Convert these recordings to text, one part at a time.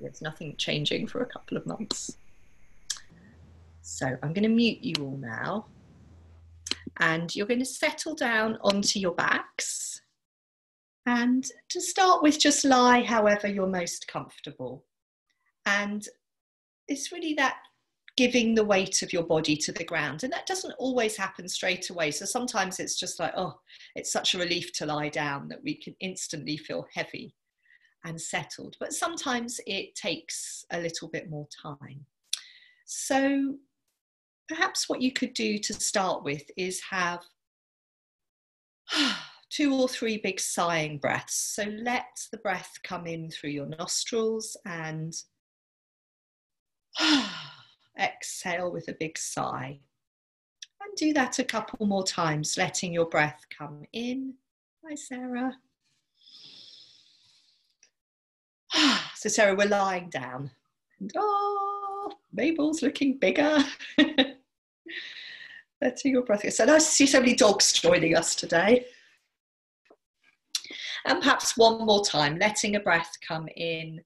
There's nothing changing for a couple of months. So I'm going to mute you all now. And you're going to settle down onto your backs. And to start with, just lie however you're most comfortable. And it's really that giving the weight of your body to the ground. And that doesn't always happen straight away. So sometimes it's just like, oh, it's such a relief to lie down that we can instantly feel heavy and settled. But sometimes it takes a little bit more time. So perhaps what you could do to start with is have two or three big sighing breaths. So let the breath come in through your nostrils and exhale with a big sigh. And do that a couple more times, letting your breath come in. Hi, Sarah. so, Sarah, we're lying down. And oh, Mabel's looking bigger. letting your breath go. So nice to see so many dogs joining us today. And perhaps one more time, letting a breath come in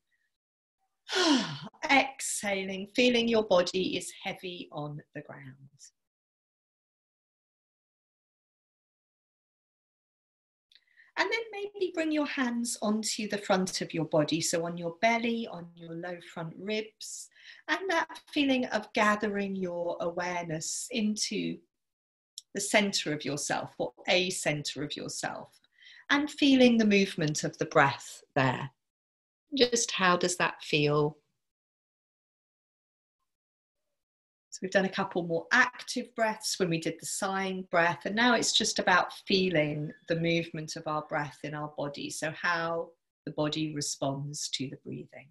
Exhaling, feeling your body is heavy on the ground. And then maybe bring your hands onto the front of your body, so on your belly, on your low front ribs, and that feeling of gathering your awareness into the center of yourself or a center of yourself, and feeling the movement of the breath there. Just how does that feel? We've done a couple more active breaths when we did the sighing breath, and now it's just about feeling the movement of our breath in our body. So, how the body responds to the breathing.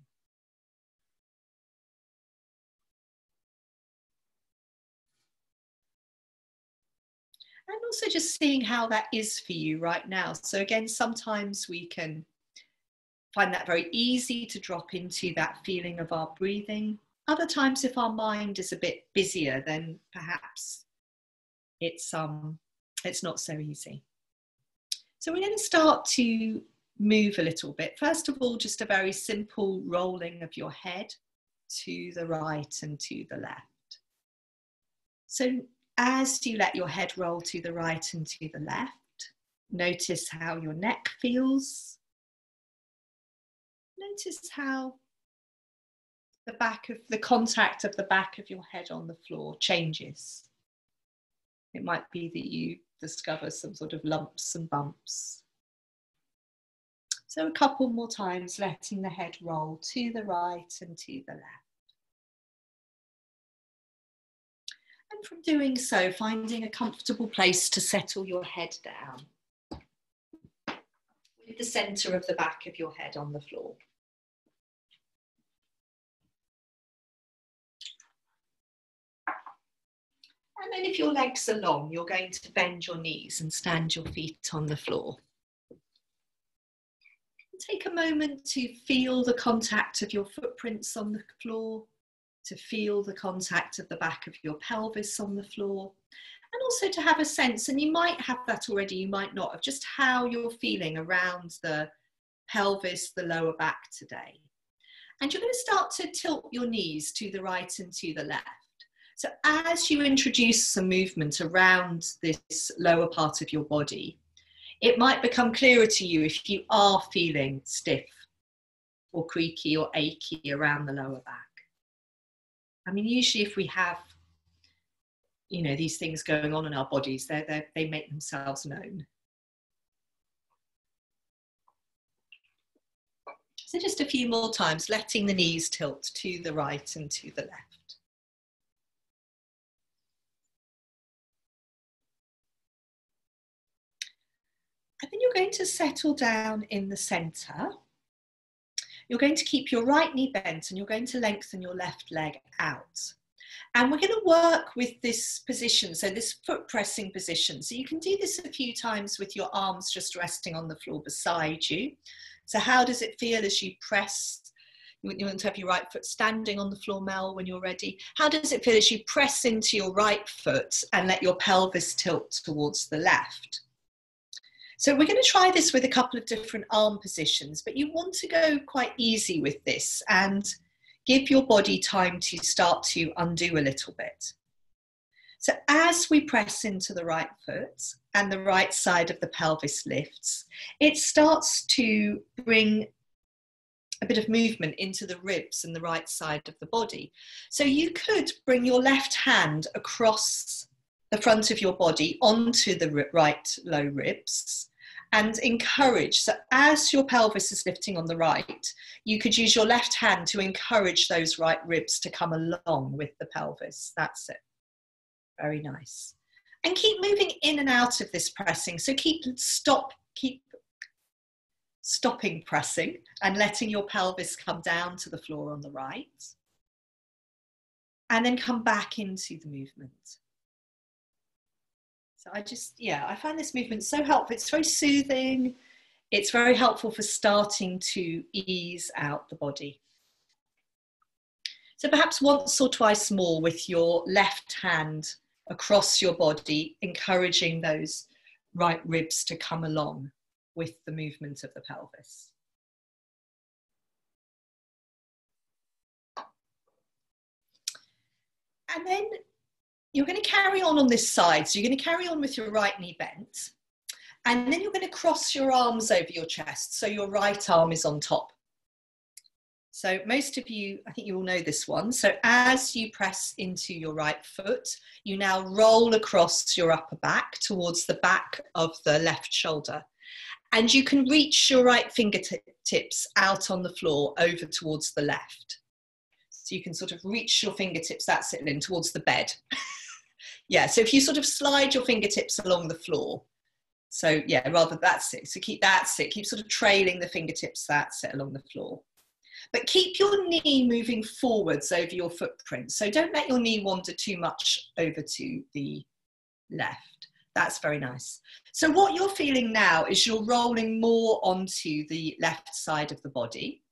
And also just seeing how that is for you right now. So, again, sometimes we can find that very easy to drop into that feeling of our breathing. Other times, if our mind is a bit busier, then perhaps it's um it's not so easy. So we're going to start to move a little bit. First of all, just a very simple rolling of your head to the right and to the left. So as you let your head roll to the right and to the left, notice how your neck feels notice how the back of the contact of the back of your head on the floor changes. It might be that you discover some sort of lumps and bumps. So, a couple more times, letting the head roll to the right and to the left. And from doing so, finding a comfortable place to settle your head down with the centre of the back of your head on the floor. And then if your legs are long, you're going to bend your knees and stand your feet on the floor. Take a moment to feel the contact of your footprints on the floor, to feel the contact of the back of your pelvis on the floor, and also to have a sense, and you might have that already, you might not, of just how you're feeling around the pelvis, the lower back today. And you're going to start to tilt your knees to the right and to the left. So, as you introduce some movement around this lower part of your body, it might become clearer to you if you are feeling stiff or creaky or achy around the lower back. I mean, usually, if we have you know these things going on in our bodies, they they they make themselves known. So just a few more times, letting the knees tilt to the right and to the left. Then you're going to settle down in the center. You're going to keep your right knee bent and you're going to lengthen your left leg out. And we're going to work with this position, so this foot pressing position. So you can do this a few times with your arms just resting on the floor beside you. So, how does it feel as you press? You want to have your right foot standing on the floor, Mel, when you're ready. How does it feel as you press into your right foot and let your pelvis tilt towards the left? So we're going to try this with a couple of different arm positions, but you want to go quite easy with this and give your body time to start to undo a little bit. So as we press into the right foot and the right side of the pelvis lifts, it starts to bring a bit of movement into the ribs and the right side of the body. So you could bring your left hand across the front of your body onto the right low ribs and encourage. So, as your pelvis is lifting on the right, you could use your left hand to encourage those right ribs to come along with the pelvis. That's it. Very nice. And keep moving in and out of this pressing. So, keep stop, keep stopping pressing and letting your pelvis come down to the floor on the right. And then come back into the movement. So I just, yeah, I find this movement so helpful. It's very soothing. It's very helpful for starting to ease out the body. So perhaps once or twice more with your left hand across your body, encouraging those right ribs to come along with the movement of the pelvis. And then you're going to carry on on this side. So you're going to carry on with your right knee bent. And then you're going to cross your arms over your chest. So your right arm is on top. So most of you, I think you all know this one. So as you press into your right foot, you now roll across your upper back towards the back of the left shoulder and you can reach your right fingertips out on the floor over towards the left. So you can sort of reach your fingertips, that's it, in towards the bed. yeah, so if you sort of slide your fingertips along the floor, so yeah, rather that's it. So keep that's it. Keep sort of trailing the fingertips, that's it, along the floor. But keep your knee moving forwards over your footprint. So don't let your knee wander too much over to the left. That's very nice. So what you're feeling now is you're rolling more onto the left side of the body.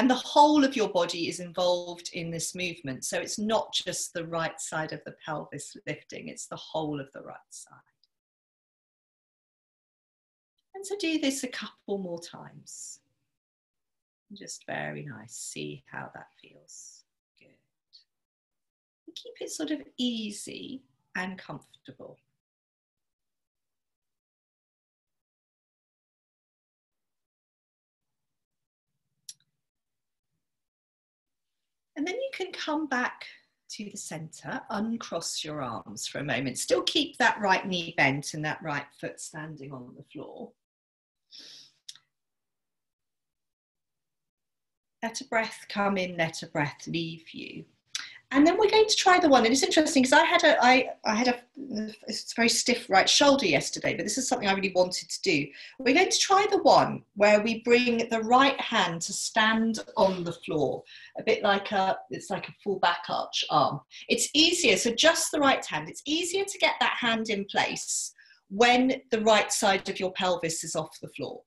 And the whole of your body is involved in this movement. So it's not just the right side of the pelvis lifting, it's the whole of the right side. And so do this a couple more times. Just very nice. See how that feels. Good. And keep it sort of easy and comfortable. And then you can come back to the center, uncross your arms for a moment. Still keep that right knee bent and that right foot standing on the floor. Let a breath come in, let a breath leave you and then we're going to try the one and it's interesting because i had a i i had a it's very stiff right shoulder yesterday but this is something i really wanted to do. We're going to try the one where we bring the right hand to stand on the floor a bit like a it's like a full back arch arm. It's easier so just the right hand. It's easier to get that hand in place when the right side of your pelvis is off the floor.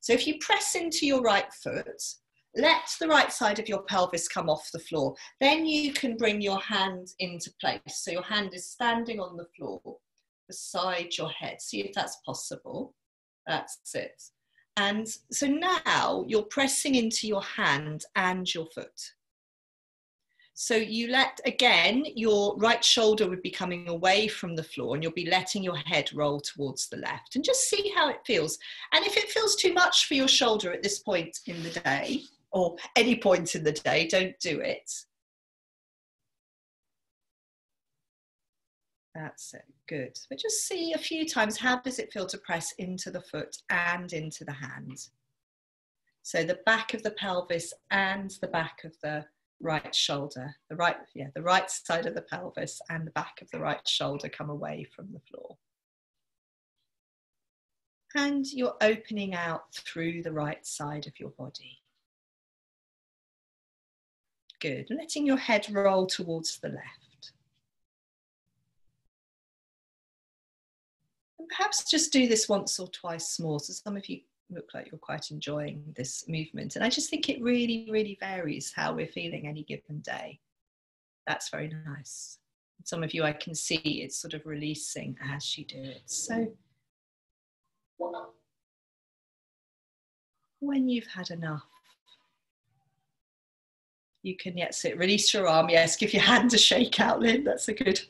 So if you press into your right foot let the right side of your pelvis come off the floor. Then you can bring your hand into place. So your hand is standing on the floor beside your head. See if that's possible. That's it. And so now you're pressing into your hand and your foot. So you let, again, your right shoulder would be coming away from the floor and you'll be letting your head roll towards the left and just see how it feels. And if it feels too much for your shoulder at this point in the day, or any point in the day, don't do it. That's it, good. But just see a few times, how does it feel to press into the foot and into the hand? So the back of the pelvis and the back of the right shoulder, the right, yeah, the right side of the pelvis and the back of the right shoulder come away from the floor. And you're opening out through the right side of your body. Good. Letting your head roll towards the left. And perhaps just do this once or twice more. So some of you look like you're quite enjoying this movement. And I just think it really, really varies how we're feeling any given day. That's very nice. Some of you I can see it's sort of releasing as you do it. So When you've had enough, you can yet sit, release your arm. Yes, give your hand a shake out, Lynn. That's a good,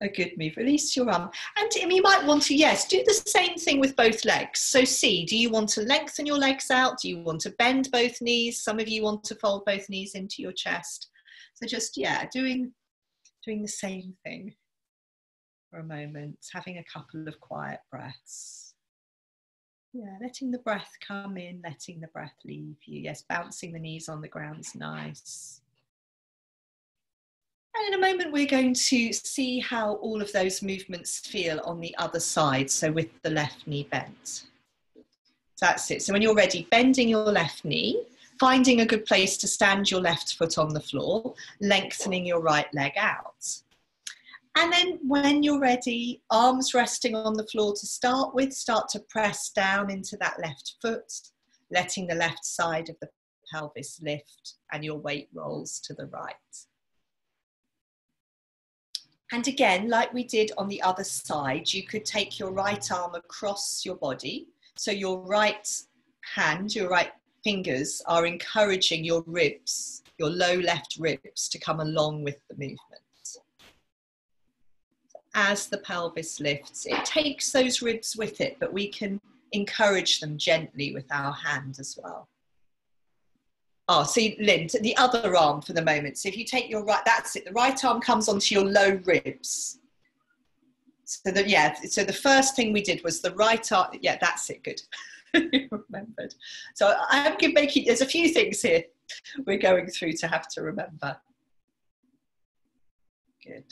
a good move. Release your arm. And you might want to, yes, do the same thing with both legs. So see, do you want to lengthen your legs out? Do you want to bend both knees? Some of you want to fold both knees into your chest. So just, yeah, doing, doing the same thing for a moment, having a couple of quiet breaths. Yeah, letting the breath come in, letting the breath leave you. Yes, bouncing the knees on the ground's nice. And in a moment, we're going to see how all of those movements feel on the other side. So with the left knee bent. That's it. So when you're ready, bending your left knee, finding a good place to stand your left foot on the floor, lengthening your right leg out. And then when you're ready, arms resting on the floor to start with, start to press down into that left foot, letting the left side of the pelvis lift and your weight rolls to the right. And again, like we did on the other side, you could take your right arm across your body. So your right hand, your right fingers are encouraging your ribs, your low left ribs to come along with the movement. As the pelvis lifts, it takes those ribs with it, but we can encourage them gently with our hand as well. Oh, see, Lynn, the other arm for the moment. So if you take your right, that's it. The right arm comes onto your low ribs. So that yeah, so the first thing we did was the right arm. Yeah, that's it. Good, remembered. So I am making. There's a few things here we're going through to have to remember. Good.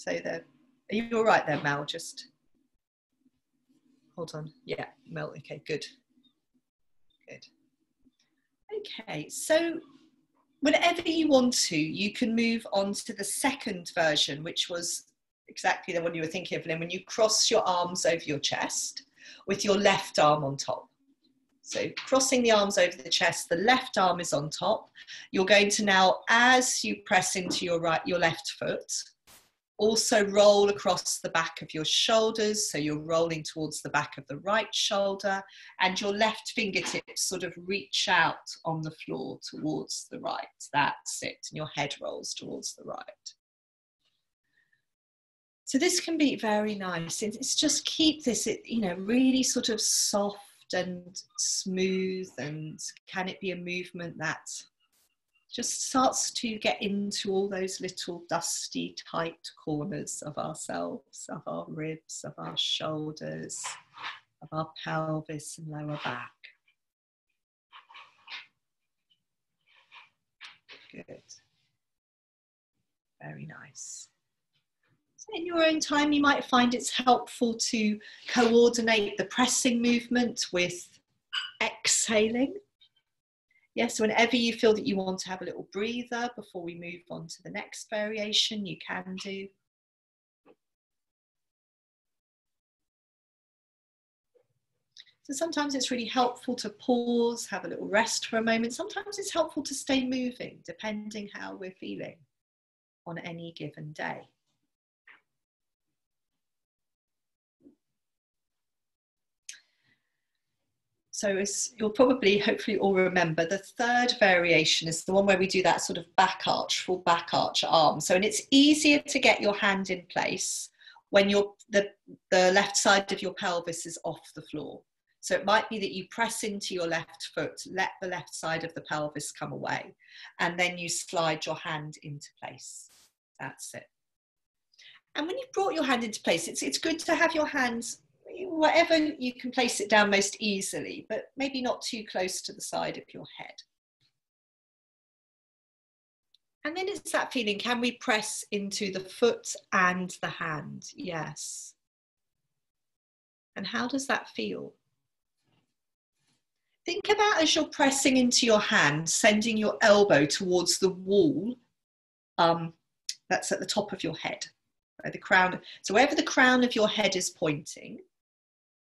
So there. Are you all right there, Mel? Just hold on. Yeah, Mel. Okay, good. Good. Okay, so whenever you want to, you can move on to the second version, which was exactly the one you were thinking of, Lynn, when you cross your arms over your chest with your left arm on top. So crossing the arms over the chest, the left arm is on top. You're going to now, as you press into your right, your left foot, also roll across the back of your shoulders. So you're rolling towards the back of the right shoulder and your left fingertips sort of reach out on the floor towards the right. That's it. And your head rolls towards the right. So this can be very nice. It's just keep this, you know, really sort of soft and smooth. And can it be a movement that just starts to get into all those little dusty, tight corners of ourselves, of our ribs, of our shoulders, of our pelvis and lower back. Good. Very nice. So in your own time, you might find it's helpful to coordinate the pressing movement with exhaling. Yes, whenever you feel that you want to have a little breather before we move on to the next variation, you can do. So sometimes it's really helpful to pause, have a little rest for a moment. Sometimes it's helpful to stay moving, depending how we're feeling on any given day. So as you'll probably hopefully all remember, the third variation is the one where we do that sort of back arch, full back arch arm. So and it's easier to get your hand in place when your the, the left side of your pelvis is off the floor. So it might be that you press into your left foot, let the left side of the pelvis come away, and then you slide your hand into place. That's it. And when you've brought your hand into place, it's, it's good to have your hands whatever you can place it down most easily, but maybe not too close to the side of your head. And then it's that feeling can we press into the foot and the hand? Yes. And how does that feel? Think about as you're pressing into your hand, sending your elbow towards the wall um, that's at the top of your head, the crown. So wherever the crown of your head is pointing,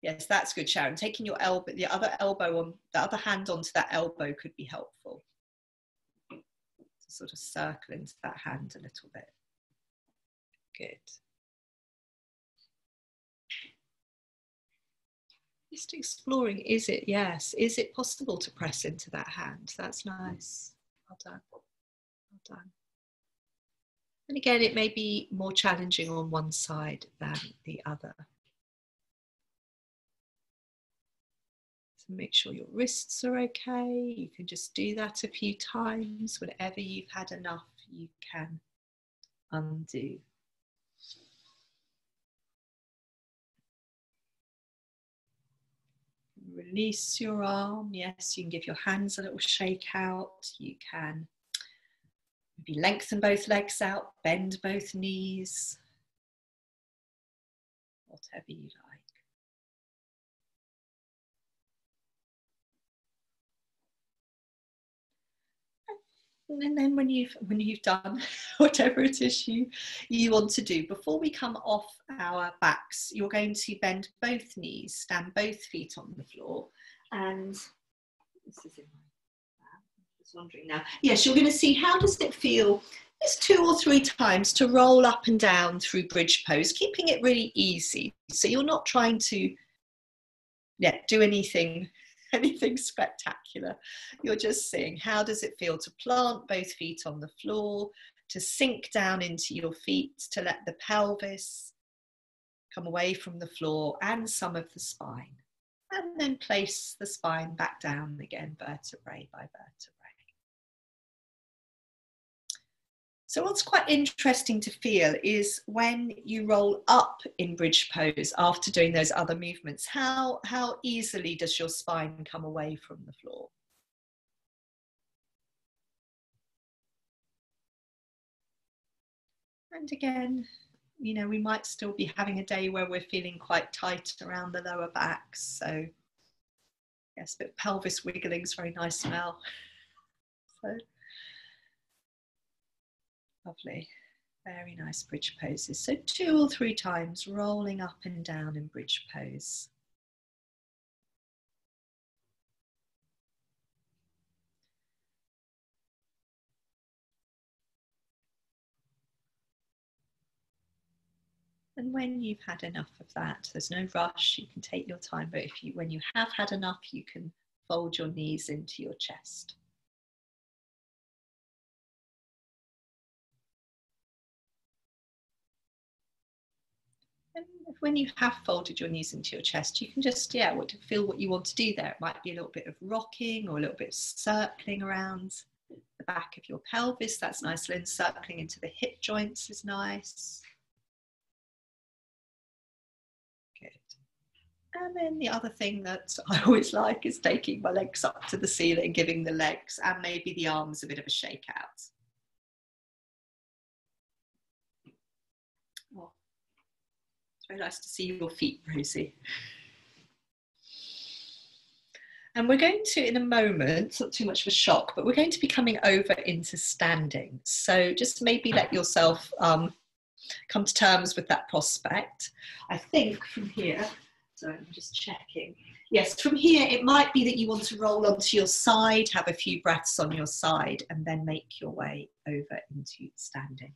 Yes, that's good, Sharon. Taking your elbow, the other elbow on the other hand onto that elbow could be helpful. Sort of circle into that hand a little bit. Good. Just exploring, is it? Yes. Is it possible to press into that hand? That's nice. Well done. Well done. And again, it may be more challenging on one side than the other. Make sure your wrists are okay. You can just do that a few times. Whenever you've had enough, you can undo. Release your arm. Yes, you can give your hands a little shake out. You can maybe lengthen both legs out, bend both knees, whatever you like. And then when you've when you've done whatever it is you you want to do before we come off our backs you're going to bend both knees stand both feet on the floor and this is in my wondering now. Yes you're going to see how does it feel just two or three times to roll up and down through bridge pose keeping it really easy. So you're not trying to yeah do anything anything spectacular. You're just seeing how does it feel to plant both feet on the floor, to sink down into your feet, to let the pelvis come away from the floor and some of the spine. And then place the spine back down again, vertebrae by vertebrae. So what's quite interesting to feel is when you roll up in bridge pose after doing those other movements, how, how easily does your spine come away from the floor? And again, you know, we might still be having a day where we're feeling quite tight around the lower back. So yes, but pelvis wiggling is very nice smell. So Lovely. Very nice bridge poses. So two or three times rolling up and down in bridge pose. And when you've had enough of that, there's no rush, you can take your time, but if you when you have had enough, you can fold your knees into your chest. When you have folded your knees into your chest, you can just, yeah, what, feel what you want to do there. It might be a little bit of rocking or a little bit of circling around the back of your pelvis. That's nice. And circling into the hip joints is nice. Good. And then the other thing that I always like is taking my legs up to the ceiling, giving the legs and maybe the arms a bit of a shake out. Very nice to see your feet, Rosie. And we're going to, in a moment, not too much of a shock, but we're going to be coming over into standing. So just maybe let yourself um, come to terms with that prospect. I think from here, so I'm just checking. Yes, from here, it might be that you want to roll onto your side, have a few breaths on your side, and then make your way over into standing.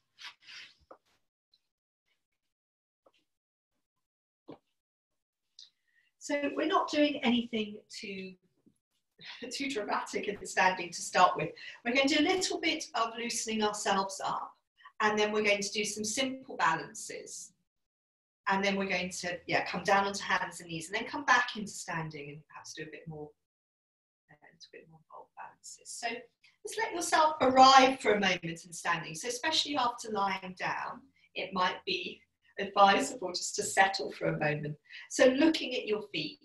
So we're not doing anything too, too dramatic in the standing to start with. We're going to do a little bit of loosening ourselves up and then we're going to do some simple balances. And then we're going to yeah, come down onto hands and knees and then come back into standing and perhaps do a bit more, uh, a bit more bold balances. So just let yourself arrive for a moment in standing. So especially after lying down, it might be advisable just to settle for a moment. So looking at your feet,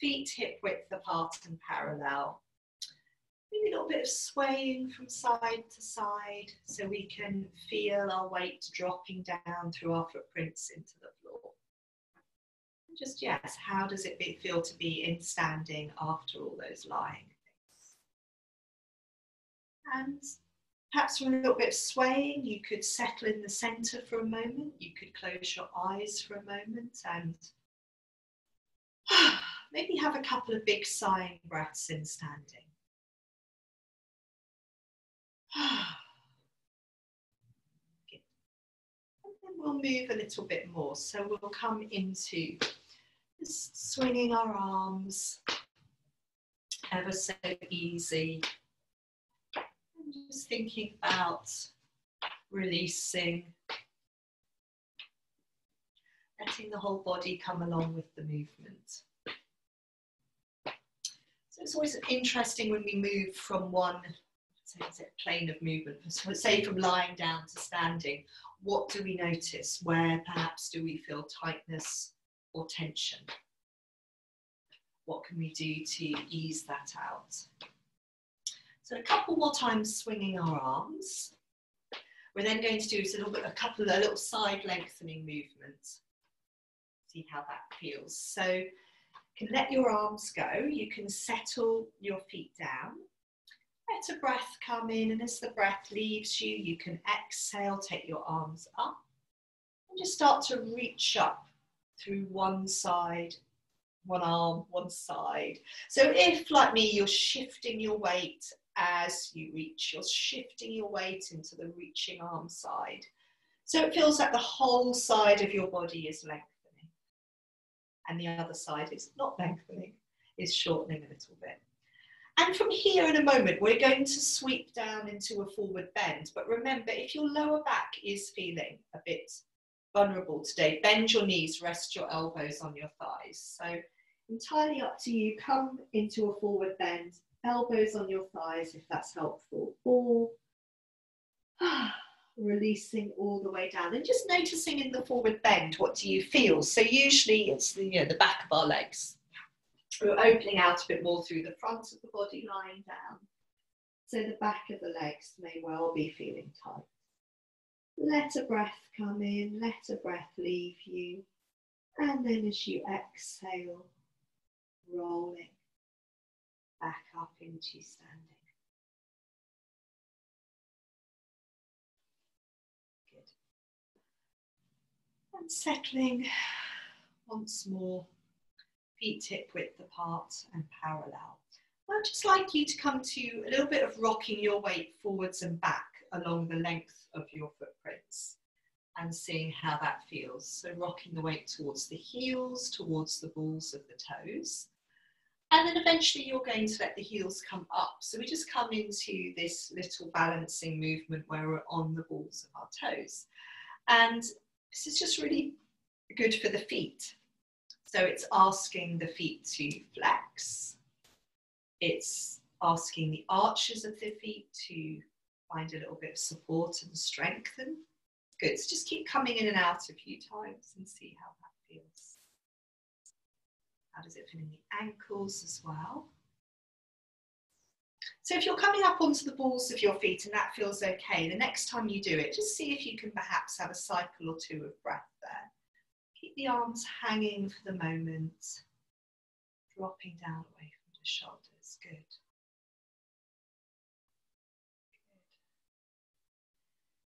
feet hip width apart and parallel. Maybe a little bit of swaying from side to side so we can feel our weight dropping down through our footprints into the floor. just yes, how does it feel to be in standing after all those lying things? And Perhaps from a little bit of swaying, you could settle in the center for a moment. You could close your eyes for a moment and maybe have a couple of big sighing breaths in standing. And then we'll move a little bit more. So we'll come into Just swinging our arms ever so easy. Just thinking about releasing, letting the whole body come along with the movement. So it's always interesting when we move from one plane of movement, so say from lying down to standing, what do we notice? Where perhaps do we feel tightness or tension? What can we do to ease that out? So a couple more times swinging our arms. We're then going to do a little bit, a couple of a little side lengthening movements. See how that feels. So you can let your arms go. You can settle your feet down let a breath come in, and as the breath leaves you, you can exhale, take your arms up, and just start to reach up through one side, one arm, one side. So, if, like me, you're shifting your weight as you reach, you're shifting your weight into the reaching arm side. So, it feels like the whole side of your body is lengthening, and the other side is not lengthening, is shortening a little bit. And from here in a moment, we're going to sweep down into a forward bend. But remember, if your lower back is feeling a bit vulnerable today, bend your knees, rest your elbows on your thighs. So entirely up to you. Come into a forward bend, elbows on your thighs if that's helpful. Or releasing all the way down and just noticing in the forward bend, what do you feel? So usually it's the, you know, the back of our legs we're opening out a bit more through the front of the body, lying down. So the back of the legs may well be feeling tight. Let a breath come in, let a breath leave you. And then as you exhale, rolling back up into standing. Good. And settling once more feet hip width apart and parallel. I'd just like you to come to a little bit of rocking your weight forwards and back along the length of your footprints and seeing how that feels. So rocking the weight towards the heels, towards the balls of the toes. And then eventually you're going to let the heels come up. So we just come into this little balancing movement where we're on the balls of our toes. And this is just really good for the feet. So it's asking the feet to flex. It's asking the arches of the feet to find a little bit of support and strengthen. Good. So just keep coming in and out a few times and see how that. How does it feel in the ankles as well? So if you're coming up onto the balls of your feet and that feels okay, the next time you do it, just see if you can perhaps have a cycle or two of breath there. Keep the arms hanging for the moment, dropping down away from the shoulders. Good. Good.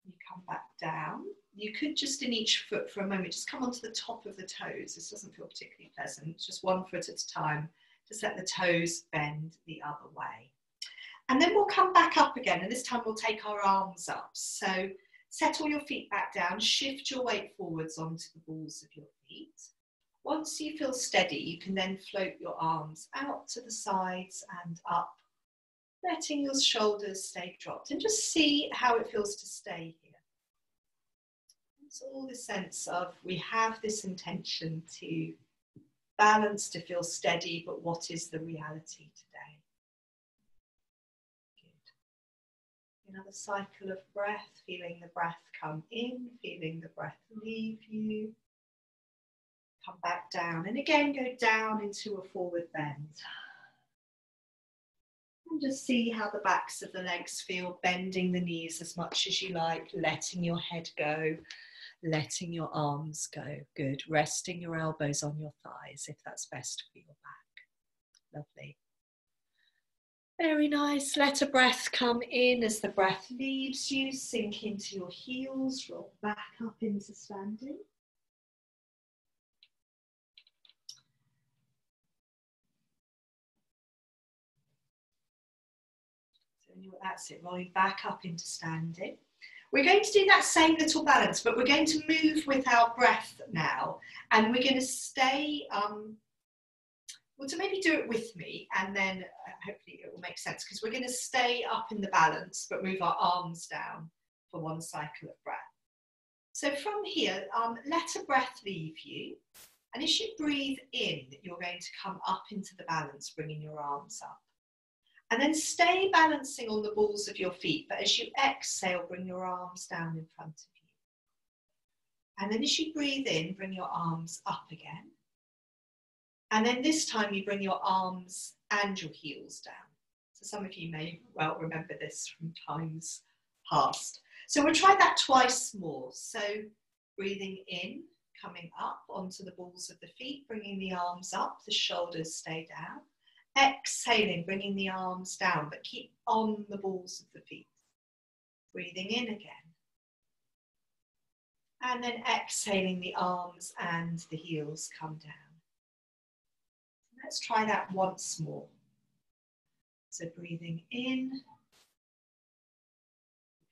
You come back down. You could just in each foot for a moment, just come onto the top of the toes. This doesn't feel particularly pleasant. Just one foot at a time. Just let the toes bend the other way. And then we'll come back up again, and this time we'll take our arms up. So Settle your feet back down, shift your weight forwards onto the balls of your feet. Once you feel steady, you can then float your arms out to the sides and up, letting your shoulders stay dropped and just see how it feels to stay. It's all the sense of we have this intention to balance, to feel steady, but what is the reality today? Another cycle of breath, feeling the breath come in, feeling the breath leave you. Come back down, and again go down into a forward bend. And just see how the backs of the legs feel, bending the knees as much as you like, letting your head go, letting your arms go. Good. Resting your elbows on your thighs if that's best for your back. Lovely. Very nice. Let a breath come in as the breath leaves you. Sink into your heels, roll back up into standing. So that's it, rolling back up into standing. We're going to do that same little balance, but we're going to move with our breath now. And we're going to stay, um, well, to maybe do it with me, and then uh, hopefully it will make sense, because we're going to stay up in the balance, but move our arms down for one cycle of breath. So from here, um, let a breath leave you. And as you breathe in, you're going to come up into the balance, bringing your arms up. And then stay balancing on the balls of your feet. But as you exhale, bring your arms down in front of you. And then as you breathe in, bring your arms up again. And then this time you bring your arms and your heels down. So some of you may well remember this from times past. So we'll try that twice more. So breathing in, coming up onto the balls of the feet, bringing the arms up, the shoulders stay down. Exhaling, bringing the arms down, but keep on the balls of the feet. Breathing in again. And then exhaling, the arms and the heels come down. Let's try that once more. So breathing in,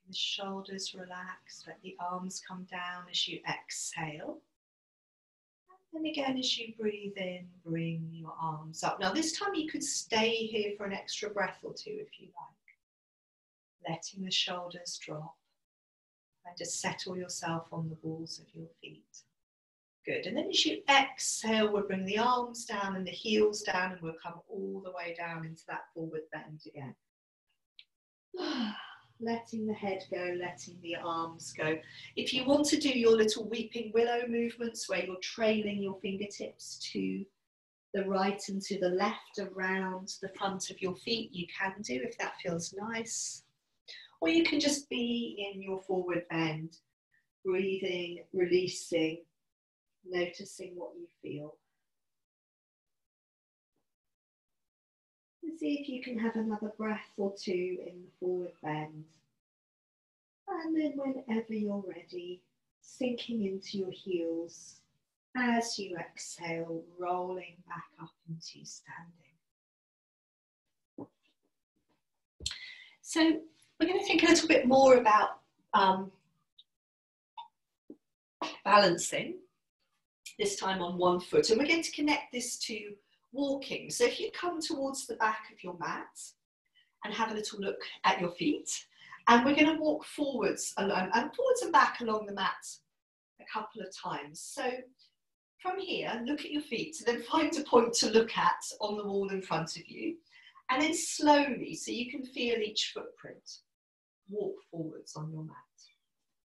the shoulders relax, let the arms come down as you exhale. And again, as you breathe in, bring your arms up. Now, this time you could stay here for an extra breath or two if you like. Letting the shoulders drop. And just settle yourself on the balls of your feet. Good. And then as you exhale, we'll bring the arms down and the heels down, and we'll come all the way down into that forward bend again. letting the head go, letting the arms go. If you want to do your little weeping willow movements where you're trailing your fingertips to the right and to the left around the front of your feet, you can do if that feels nice. Or you can just be in your forward bend, breathing, releasing, noticing what you feel. And see if you can have another breath or two in the forward bend. And then whenever you're ready, sinking into your heels as you exhale, rolling back up into standing. So we're going to think a little bit more about um, balancing, this time on one foot. And we're going to connect this to walking. So if you come towards the back of your mat and have a little look at your feet, and we're going to walk forwards and forwards and back along the mat a couple of times. So from here, look at your feet, so then find a point to look at on the wall in front of you. And then slowly, so you can feel each footprint, walk forwards on your mat,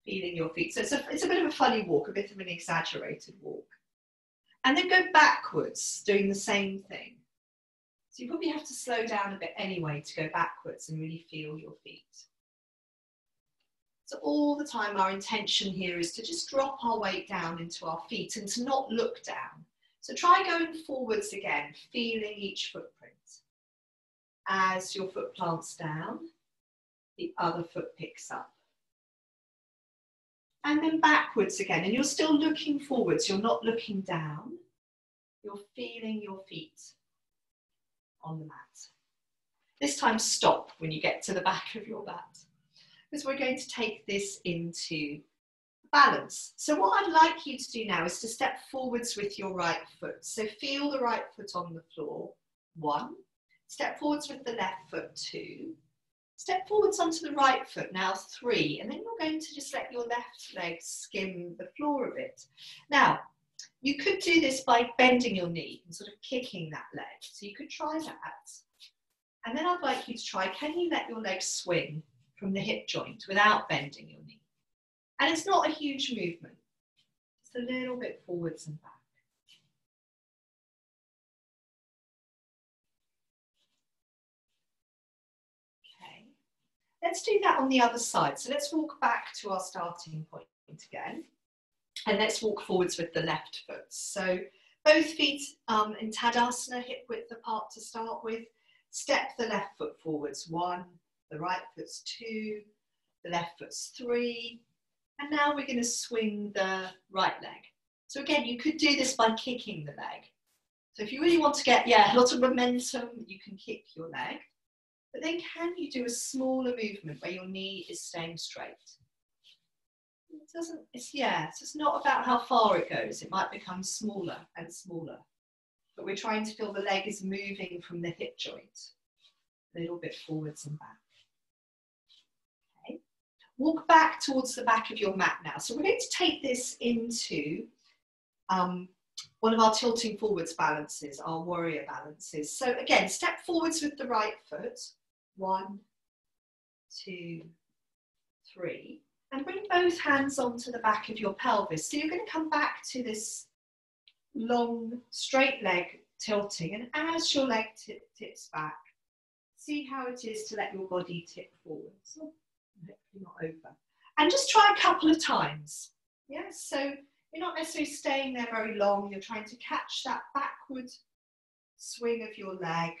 feeling your feet. So it's a, it's a bit of a funny walk, a bit of an exaggerated walk. And then go backwards, doing the same thing. So you probably have to slow down a bit anyway to go backwards and really feel your feet. So all the time our intention here is to just drop our weight down into our feet and to not look down. So try going forwards again, feeling each footprint. As your foot plants down, the other foot picks up. And then backwards again, and you're still looking forwards, you're not looking down. You're feeling your feet on the mat. This time stop when you get to the back of your mat because we're going to take this into balance. So what I'd like you to do now is to step forwards with your right foot. So feel the right foot on the floor, one. Step forwards with the left foot, two. Step forwards onto the right foot, now three. And then you're going to just let your left leg skim the floor a bit. Now, you could do this by bending your knee and sort of kicking that leg. So you could try that. And then I'd like you to try, can you let your leg swing from the hip joint without bending your knee. And it's not a huge movement. It's a little bit forwards and back. Okay, let's do that on the other side. So let's walk back to our starting point again. And let's walk forwards with the left foot. So both feet um, in Tadasana, hip width apart to start with. Step the left foot forwards, one, the right foot's two, the left foot's three, and now we're going to swing the right leg. So again, you could do this by kicking the leg. So if you really want to get, yeah, a lot of momentum, you can kick your leg. But then can you do a smaller movement where your knee is staying straight? It doesn't, it's, yeah, it's not about how far it goes. It might become smaller and smaller. But we're trying to feel the leg is moving from the hip joint a little bit forwards and back. Okay. Walk back towards the back of your mat now. So we're going to take this into um, one of our tilting forwards balances, our warrior balances. So again, step forwards with the right foot. One, two, three. And bring both hands onto the back of your pelvis. So you're going to come back to this long, straight leg tilting. And as your leg tips back, see how it is to let your body tip forwards. Oh, not over. And just try a couple of times. Yeah, so you're not necessarily staying there very long. You're trying to catch that backward swing of your leg.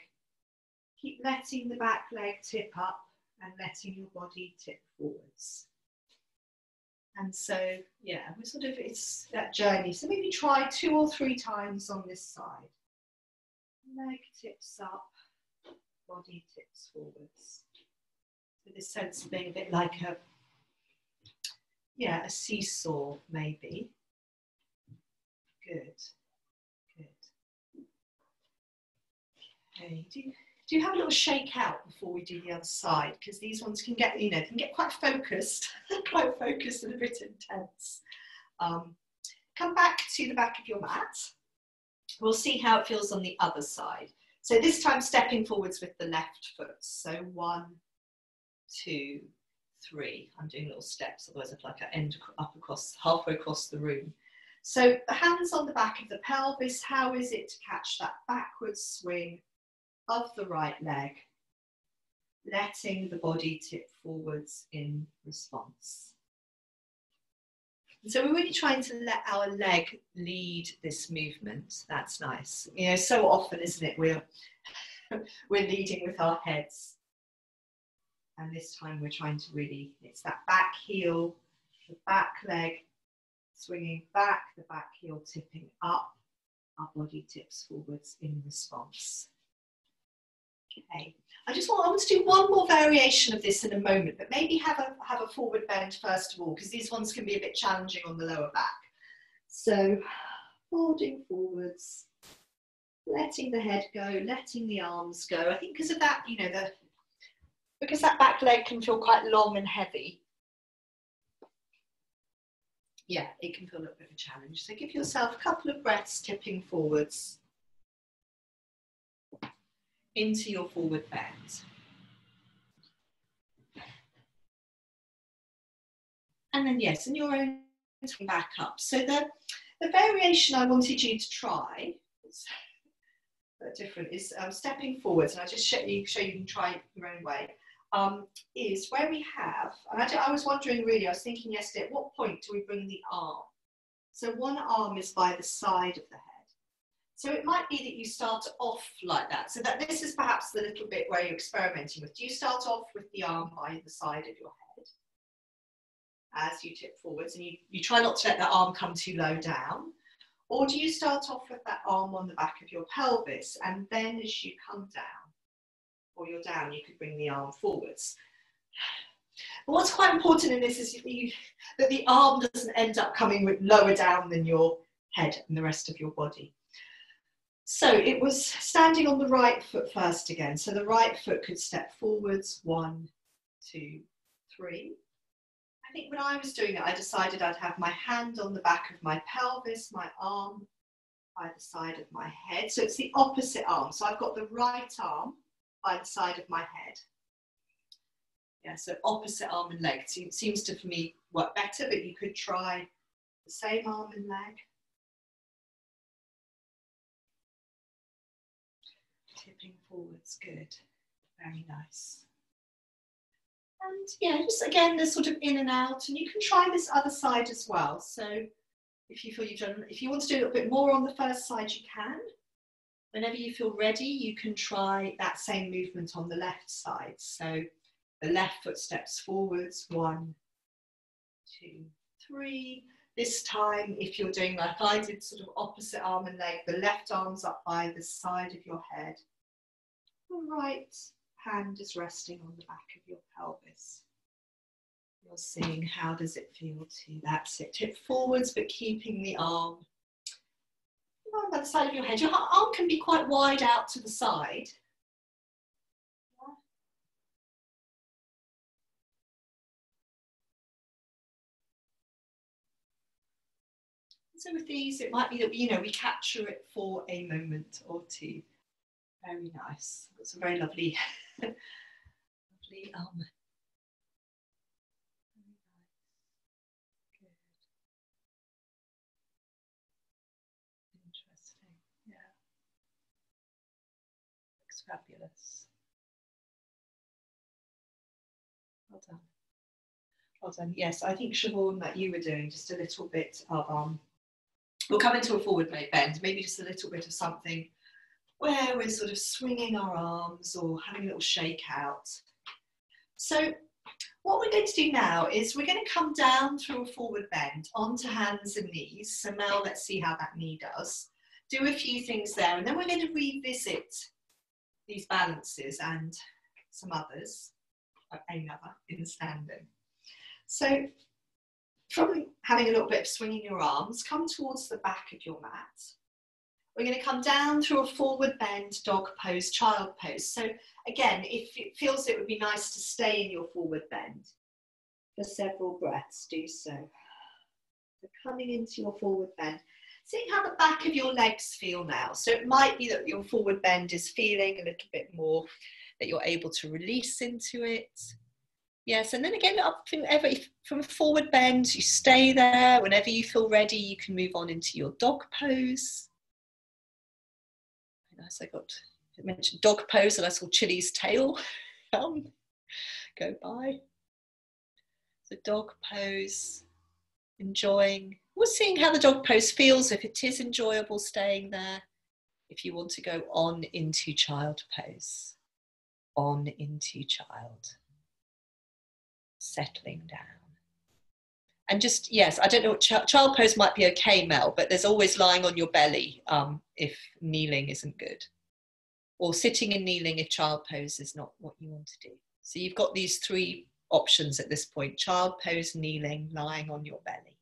Keep letting the back leg tip up and letting your body tip forwards. And so, yeah, we're sort of, it's that journey. So maybe try two or three times on this side. Leg tips up, body tips forwards. So this sense of being a bit like a, yeah, a seesaw maybe. Good, good. Okay, do you, do you have a little shake out before we do the other side? Because these ones can get, you know, can get quite focused, quite focused and a bit intense. Um, come back to the back of your mat. We'll see how it feels on the other side. So this time stepping forwards with the left foot. So one, two, three. I'm doing little steps, otherwise I feel like I end up across, halfway across the room. So the hands on the back of the pelvis, how is it to catch that backward swing of the right leg, letting the body tip forwards in response. so we're really trying to let our leg lead this movement. That's nice. You know, so often, isn't it, we're, we're leading with our heads. And this time we're trying to really, it's that back heel, the back leg swinging back, the back heel tipping up, our body tips forwards in response. Okay. I just want, I want to do one more variation of this in a moment, but maybe have a, have a forward bend first of all, because these ones can be a bit challenging on the lower back. So folding forwards, letting the head go, letting the arms go. I think because of that, you know, the because that back leg can feel quite long and heavy. Yeah, it can feel a little bit of a challenge. So give yourself a couple of breaths tipping forwards into your forward bend. And then yes, and your own back up. So the, the variation I wanted you to try, is different, is um, stepping forwards, and I'll just show you, show you can try your own way, um, is where we have, and I, I was wondering really, I was thinking yesterday, at what point do we bring the arm? So one arm is by the side of the head so it might be that you start off like that. So that this is perhaps the little bit where you're experimenting with. Do you start off with the arm by the side of your head as you tip forwards and you, you try not to let that arm come too low down? Or do you start off with that arm on the back of your pelvis and then as you come down or you're down, you could bring the arm forwards. But what's quite important in this is you, that the arm doesn't end up coming lower down than your head and the rest of your body. So it was standing on the right foot first again. So the right foot could step forwards, one, two, three. I think when I was doing it, I decided I'd have my hand on the back of my pelvis, my arm by the side of my head. So it's the opposite arm. So I've got the right arm by the side of my head. Yeah, so opposite arm and leg. Seems to, for me, work better, but you could try the same arm and leg. tipping forwards, good, very nice. And yeah, just again, this sort of in and out, and you can try this other side as well. So if you feel you've done, if you want to do a little bit more on the first side, you can. Whenever you feel ready, you can try that same movement on the left side. So the left foot steps forwards, one, two, three. This time, if you're doing like I did, sort of opposite arm and leg, the left arm's up by the side of your head, the right hand is resting on the back of your pelvis. You're seeing how does it feel to that's it. Tip forwards, but keeping the arm on the side of your head. Your arm can be quite wide out to the side. So with these, it might be that you know we capture it for a moment or two. Very nice. It's a very lovely, lovely um. Interesting. Yeah. Fabulous. Well done. Well done. Yes, I think Siobhan that you were doing just a little bit of um We'll come into a forward bend, maybe just a little bit of something where we're sort of swinging our arms or having a little shake out. So what we're going to do now is we're going to come down through a forward bend onto hands and knees. So Mel, let's see how that knee does. Do a few things there and then we're going to revisit these balances and some others, another in standing. So from having a little bit of swinging your arms, come towards the back of your mat. We're going to come down through a forward bend, dog pose, child pose. So again, if it feels it would be nice to stay in your forward bend for several breaths, do so. So coming into your forward bend, seeing how the back of your legs feel now. So it might be that your forward bend is feeling a little bit more, that you're able to release into it. Yes, and then again, up from every from forward bend, you stay there. Whenever you feel ready, you can move on into your dog pose. Nice, I got I mentioned dog pose, and I saw Chili's tail um, go by. So dog pose, enjoying. We're seeing how the dog pose feels. If it is enjoyable, staying there. If you want to go on into child pose, on into child settling down. And just, yes, I don't know, ch- child pose might be okay, Mel, but there's always lying on your belly um, if kneeling isn't good. Or sitting and kneeling if child pose is not what you want to do. So you've got these three options at this point child pose, kneeling, lying on your belly.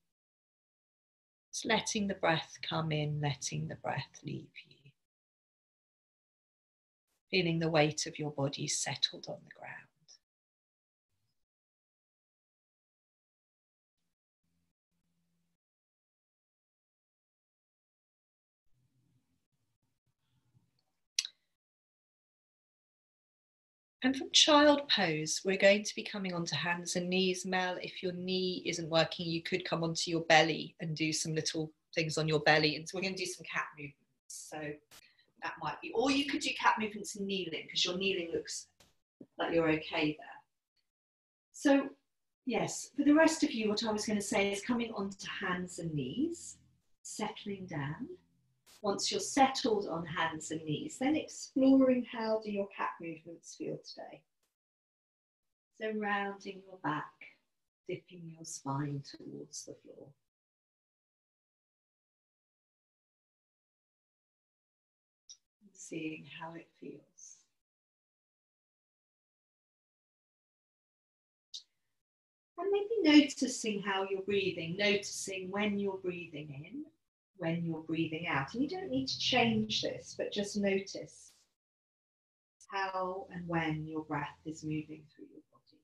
Letting the breath come in, letting the breath leave you. Feeling the weight of your body settled on the ground. And from child pose, we're going to be coming onto hands and knees. Mel, if your knee isn't working, you could come onto your belly and do some little things on your belly. And so we're going to do some cat movements. So that might be, or you could do cat movements kneeling because your kneeling looks like you're okay there. So yes, for the rest of you, what I was going to say is coming onto hands and knees, settling down once you're settled on hands and knees, then exploring how do your cat movements feel today. So rounding your back, dipping your spine towards the floor. seeing how it feels. And maybe noticing how you're breathing, noticing when you're breathing in when you're breathing out. And you don't need to change this, but just notice how and when your breath is moving through your body.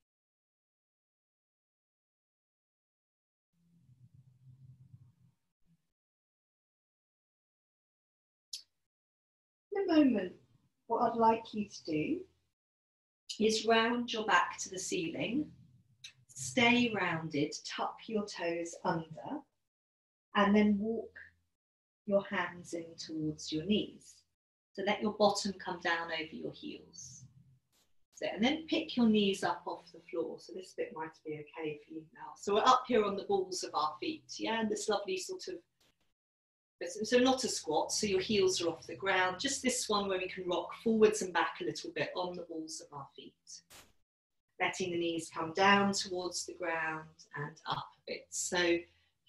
In a moment, what I'd like you to do is round your back to the ceiling, stay rounded, tuck your toes under, and then walk your hands in towards your knees. So let your bottom come down over your heels. So, and then pick your knees up off the floor. So this bit might be okay for you now. So we're up here on the balls of our feet, yeah, and this lovely sort of, so not a squat, so your heels are off the ground. Just this one where we can rock forwards and back a little bit on the balls of our feet. Letting the knees come down towards the ground and up a bit. So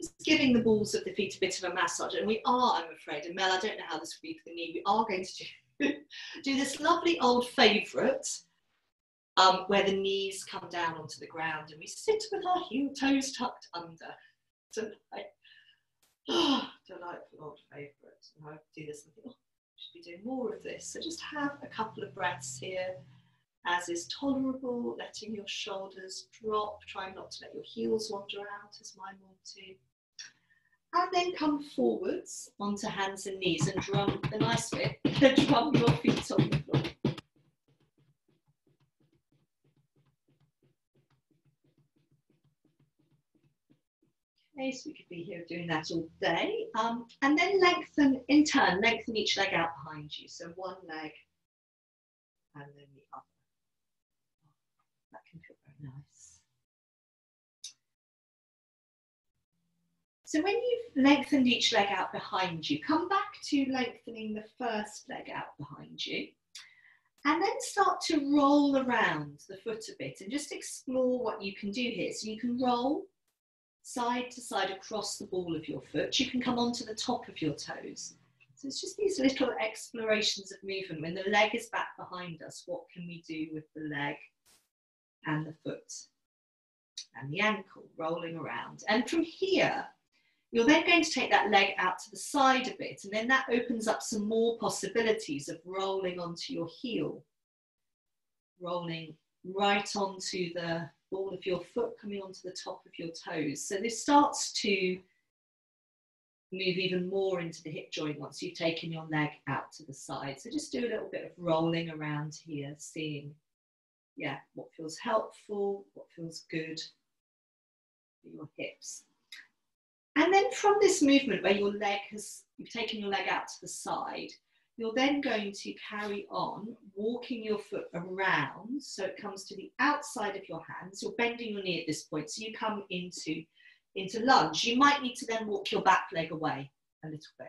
just giving the balls of the feet a bit of a massage. And we are, I'm afraid, and Mel, I don't know how this will be for the knee, we are going to do, do this lovely old favourite, um, where the knees come down onto the ground and we sit with our heel toes tucked under. Oh, delightful old favourite. And I do this and think, oh, should be doing more of this. So just have a couple of breaths here as is tolerable, letting your shoulders drop, trying not to let your heels wander out as mine want to. And then come forwards onto hands and knees and drum the nice bit, drum your feet on the floor. Okay, so we could be here doing that all day. Um, and then lengthen, in turn, lengthen each leg out behind you. So one leg and then the other. That can feel very nice. So when you've lengthened each leg out behind you, come back to lengthening the first leg out behind you. And then start to roll around the foot a bit and just explore what you can do here. So you can roll side to side across the ball of your foot. You can come onto the top of your toes. So it's just these little explorations of movement. When the leg is back behind us, what can we do with the leg and the foot and the ankle rolling around? And from here, you're then going to take that leg out to the side a bit, and then that opens up some more possibilities of rolling onto your heel, rolling right onto the ball of your foot, coming onto the top of your toes. So this starts to move even more into the hip joint once you've taken your leg out to the side. So just do a little bit of rolling around here, seeing, yeah, what feels helpful, what feels good for your hips. And then from this movement where your leg has, you've taken your leg out to the side, you're then going to carry on walking your foot around so it comes to the outside of your hands. You're bending your knee at this point, so you come into, into lunge. You might need to then walk your back leg away a little bit.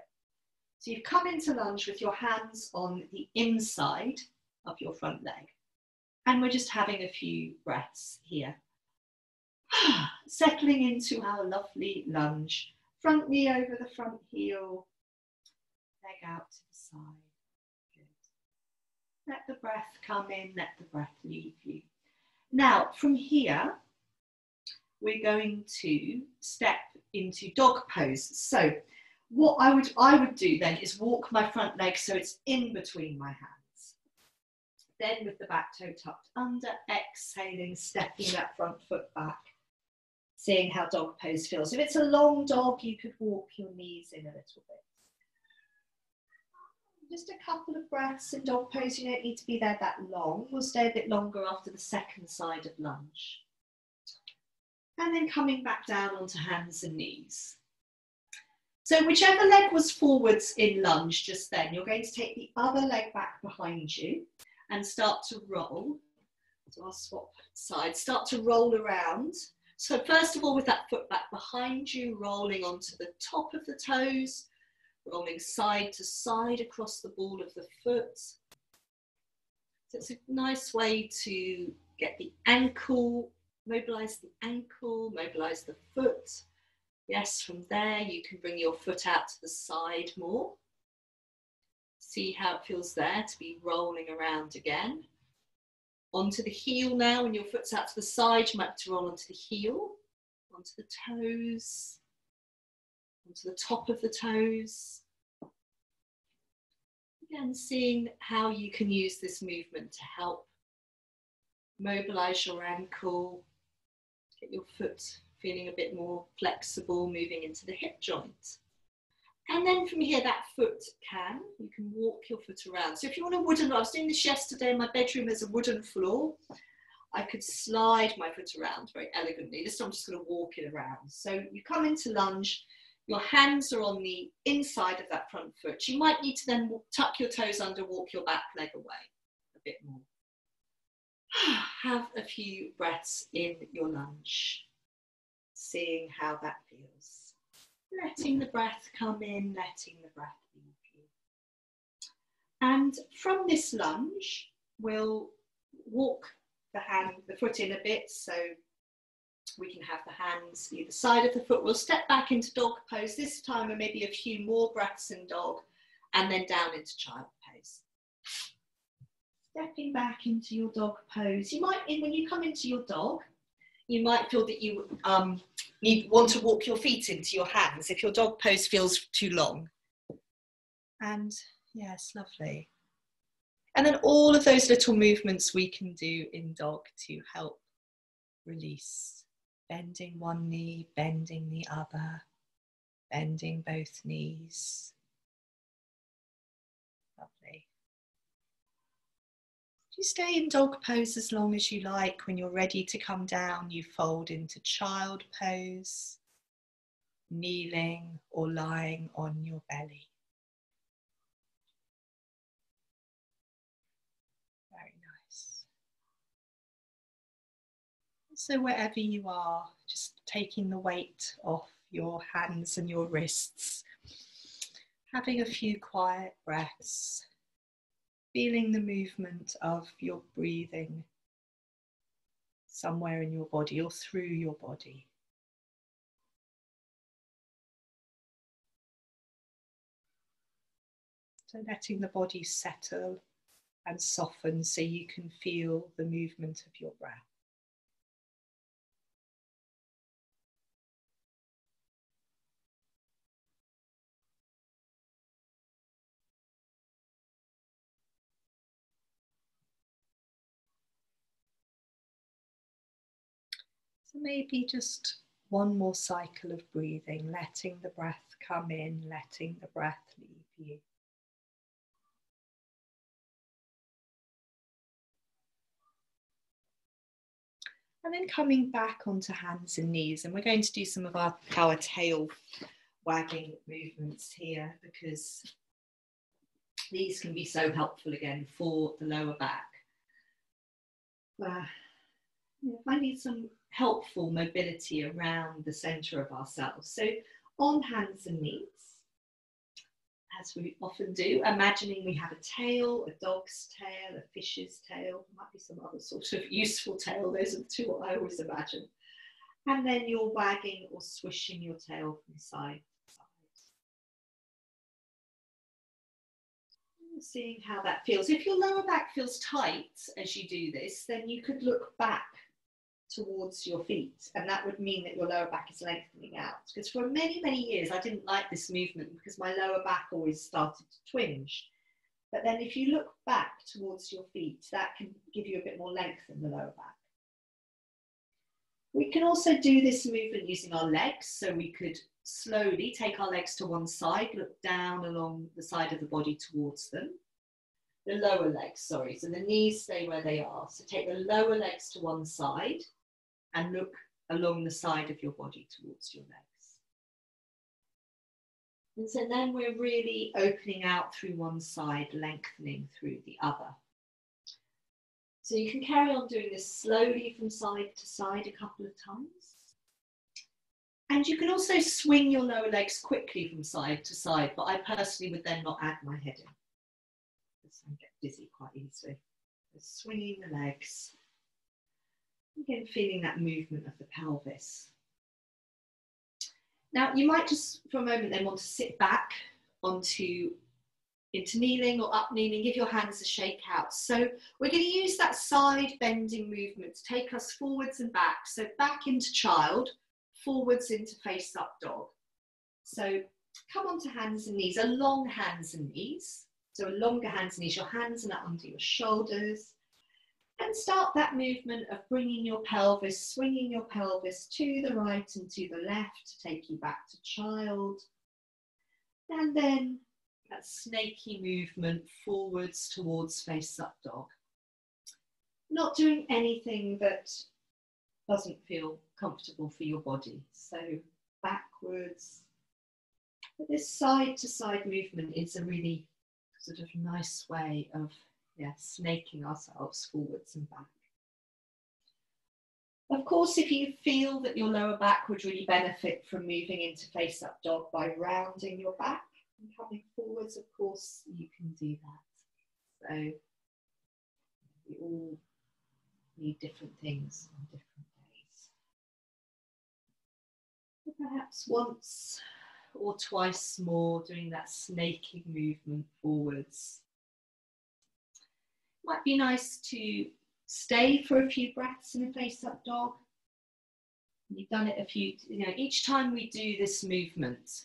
So you've come into lunge with your hands on the inside of your front leg. And we're just having a few breaths here. Settling into our lovely lunge. Front knee over the front heel, leg out to the side. Good. Let the breath come in, let the breath leave you. Now, from here, we're going to step into dog pose. So what I would, I would do then is walk my front leg so it's in between my hands. Then with the back toe tucked under, exhaling, stepping that front foot back seeing how dog pose feels. If it's a long dog, you could walk your knees in a little bit. Just a couple of breaths in dog pose. You don't need to be there that long. We'll stay a bit longer after the second side of lunge. And then coming back down onto hands and knees. So whichever leg was forwards in lunge just then, you're going to take the other leg back behind you and start to roll. So I'll swap sides. Start to roll around so first of all, with that foot back behind you, rolling onto the top of the toes, rolling side to side across the ball of the foot. So it's a nice way to get the ankle, mobilize the ankle, mobilize the foot. Yes, from there you can bring your foot out to the side more. See how it feels there to be rolling around again onto the heel now and your foot's out to the side. You might to roll onto the heel onto the toes onto the top of the toes. Again seeing how you can use this movement to help mobilize your ankle get your foot feeling a bit more flexible moving into the hip joint and then from here, that foot can, you can walk your foot around. So if you want a wooden, I was doing this yesterday in my bedroom, there's a wooden floor. I could slide my foot around very elegantly. This time I'm just gonna walk it around. So you come into lunge, your hands are on the inside of that front foot. You might need to then tuck your toes under, walk your back leg away a bit more. Have a few breaths in your lunge, seeing how that feels letting the breath come in, letting the breath leave you. And from this lunge, we'll walk the hand, the foot in a bit, so we can have the hands either side of the foot. We'll step back into dog pose this time and maybe a few more breaths in dog and then down into child pose. Stepping back into your dog pose. You might, when you come into your dog, you might feel that you um, need want to walk your feet into your hands if your dog pose feels too long. And yes, lovely. And then all of those little movements we can do in dog to help release. Bending one knee, bending the other, bending both knees. Lovely. You stay in dog pose as long as you like. When you're ready to come down, you fold into child pose, kneeling or lying on your belly. Very nice. So, wherever you are, just taking the weight off your hands and your wrists, having a few quiet breaths feeling the movement of your breathing somewhere in your body or through your body. So letting the body settle and soften so you can feel the movement of your breath. So maybe just one more cycle of breathing, letting the breath come in, letting the breath leave you. And then coming back onto hands and knees, and we're going to do some of our, our tail wagging movements here because these can be so helpful again for the lower back. Uh, if I need some helpful mobility around the center of ourselves. So on hands and knees, as we often do, imagining we have a tail, a dog's tail, a fish's tail, might be some other sort of useful tail. Those are the two I always imagine. And then you're wagging or swishing your tail from side to side. Seeing how that feels. If your lower back feels tight as you do this, then you could look back towards your feet. And that would mean that your lower back is lengthening out. Because for many, many years, I didn't like this movement because my lower back always started to twinge. But then if you look back towards your feet, that can give you a bit more length in the lower back. We can also do this movement using our legs. So we could slowly take our legs to one side, look down along the side of the body towards them the lower legs, sorry. So the knees stay where they are. So take the lower legs to one side and look along the side of your body towards your legs. And so then we're really opening out through one side, lengthening through the other. So you can carry on doing this slowly from side to side a couple of times. And you can also swing your lower legs quickly from side to side, but I personally would then not add my head in. Because I get dizzy quite easily. So swinging the legs Again, feeling that movement of the pelvis. Now, you might just for a moment then want to sit back onto into kneeling or up kneeling, give your hands a shake out. So we're going to use that side bending movement to take us forwards and back. So back into child, forwards into face up dog. So come onto hands and knees, a long hands and knees. So a longer hands and knees, your hands are under your shoulders. And start that movement of bringing your pelvis, swinging your pelvis to the right and to the left to take you back to child. And then that snaky movement forwards towards face up dog. Not doing anything that doesn't feel comfortable for your body. So backwards. But this side to side movement is a really sort of nice way of yeah, snaking ourselves forwards and back. Of course, if you feel that your lower back would really benefit from moving into face up dog by rounding your back and coming forwards, of course, you can do that. So we all need different things on different days. But perhaps once or twice more doing that snaking movement forwards Might be nice to stay for a few breaths in a face up dog. You've done it a few, you know, each time we do this movement,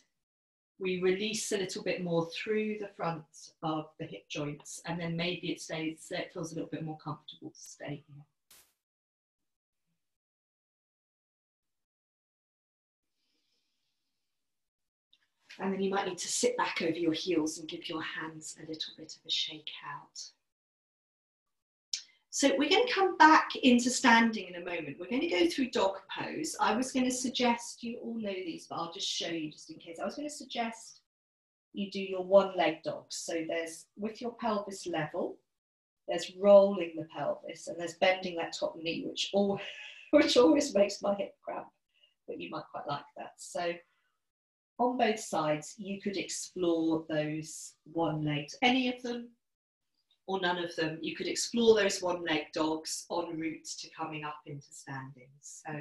we release a little bit more through the front of the hip joints, and then maybe it stays, it feels a little bit more comfortable to stay here. And then you might need to sit back over your heels and give your hands a little bit of a shake out. So we're going to come back into standing in a moment. We're going to go through dog pose. I was going to suggest, you all know these, but I'll just show you just in case. I was going to suggest you do your one leg dogs. So there's with your pelvis level, there's rolling the pelvis and there's bending that top knee, which, all, which always makes my hip cramp, but you might quite like that. So on both sides, you could explore those one legs, any of them or none of them. You could explore those one leg dogs en route to coming up into standing. So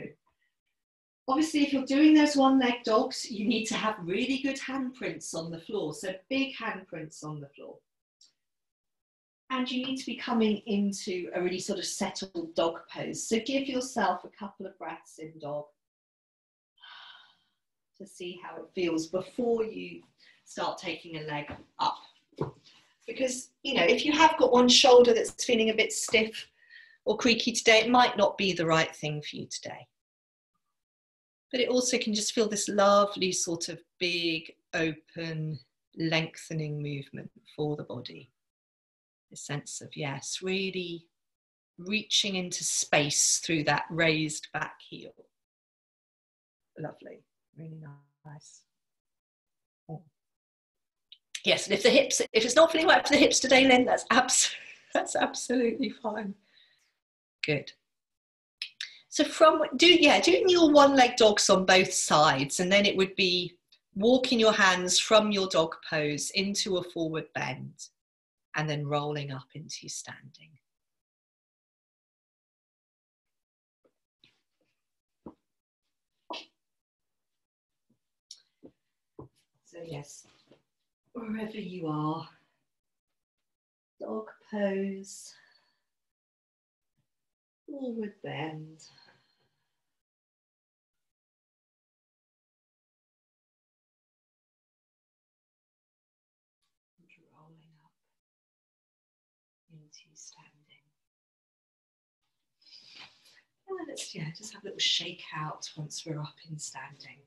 obviously if you're doing those one leg dogs, you need to have really good handprints on the floor. So big handprints on the floor. And you need to be coming into a really sort of settled dog pose. So give yourself a couple of breaths in dog to see how it feels before you start taking a leg up. Because, you know, if you have got one shoulder that's feeling a bit stiff or creaky today, it might not be the right thing for you today. But it also can just feel this lovely sort of big, open, lengthening movement for the body. A sense of, yes, really reaching into space through that raised back heel. Lovely really nice. Yes, and if the hips, if it's not feeling right for the hips today, Lynn, that's abs- that's absolutely fine. Good. So from do yeah, doing your one leg dogs on both sides, and then it would be walking your hands from your dog pose into a forward bend, and then rolling up into standing. So, yes, wherever you are, dog pose, forward bend. rolling up into standing. And let's yeah, just have a little shake out once we're up in standing.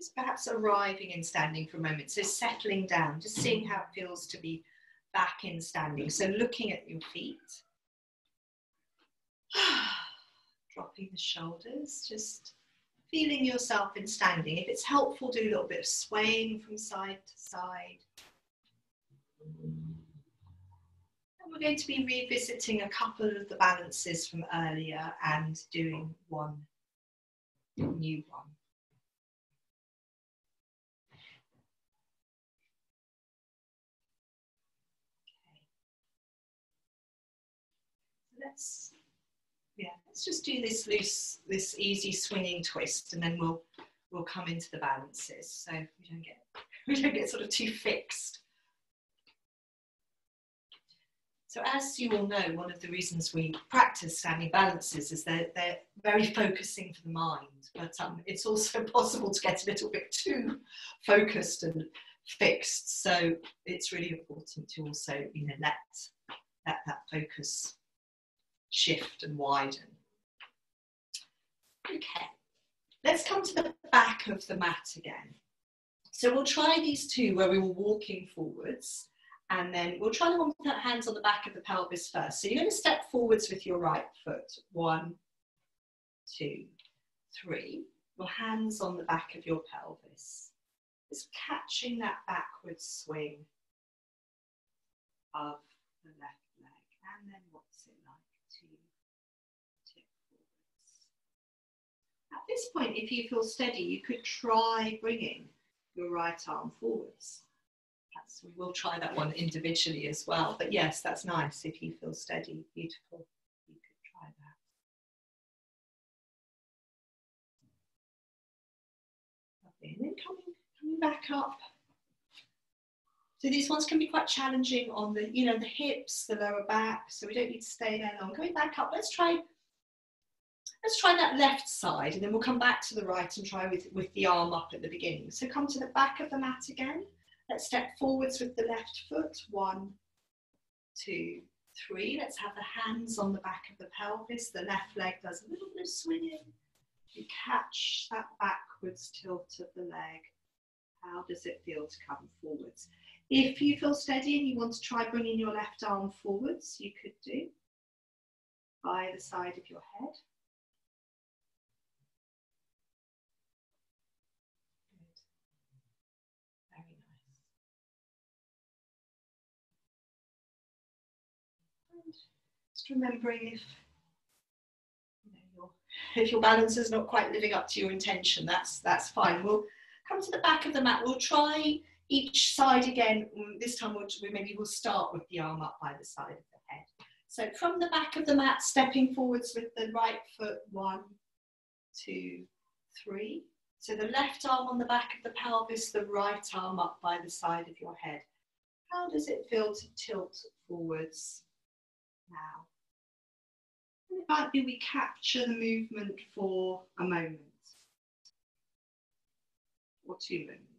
just perhaps arriving in standing for a moment. So settling down, just seeing how it feels to be back in standing. So looking at your feet. Dropping the shoulders, just feeling yourself in standing. If it's helpful, do a little bit of swaying from side to side. And we're going to be revisiting a couple of the balances from earlier and doing one new one. Let's yeah, let's just do this loose, this easy swinging twist, and then we'll we'll come into the balances. So we don't get we don't get sort of too fixed. So as you all know, one of the reasons we practice standing balances is that they're very focusing for the mind, but um, it's also possible to get a little bit too focused and fixed. So it's really important to also, you know, let, let that focus shift and widen. Okay, let's come to the back of the mat again. So we'll try these two where we were walking forwards and then we'll try the one with hands on the back of the pelvis first. So you're going to step forwards with your right foot. One, two, three. Your hands on the back of your pelvis. Just catching that backward swing of the left leg. And then what's At this point, if you feel steady, you could try bringing your right arm forwards. Perhaps we will try that one individually as well. But yes, that's nice. If you feel steady, beautiful, you could try that. Lovely. And then coming, coming back up. So these ones can be quite challenging on the, you know, the hips, the lower back. So we don't need to stay there long. Coming back up, let's try let's try that left side and then we'll come back to the right and try with, with the arm up at the beginning. So come to the back of the mat again. Let's step forwards with the left foot. One, two, three. Let's have the hands on the back of the pelvis. The left leg does a little bit of swinging. You catch that backwards tilt of the leg. How does it feel to come forwards? If you feel steady and you want to try bringing your left arm forwards, you could do by the side of your head. Remembering if your, if your balance is not quite living up to your intention, that's that's fine. We'll come to the back of the mat. We'll try each side again. Mm, this time we'll, maybe we'll start with the arm up by the side of the head. So from the back of the mat, stepping forwards with the right foot, one, two, three. So the left arm on the back of the pelvis, the right arm up by the side of your head. How does it feel to tilt forwards now? Might be we capture the movement for a moment or two moments.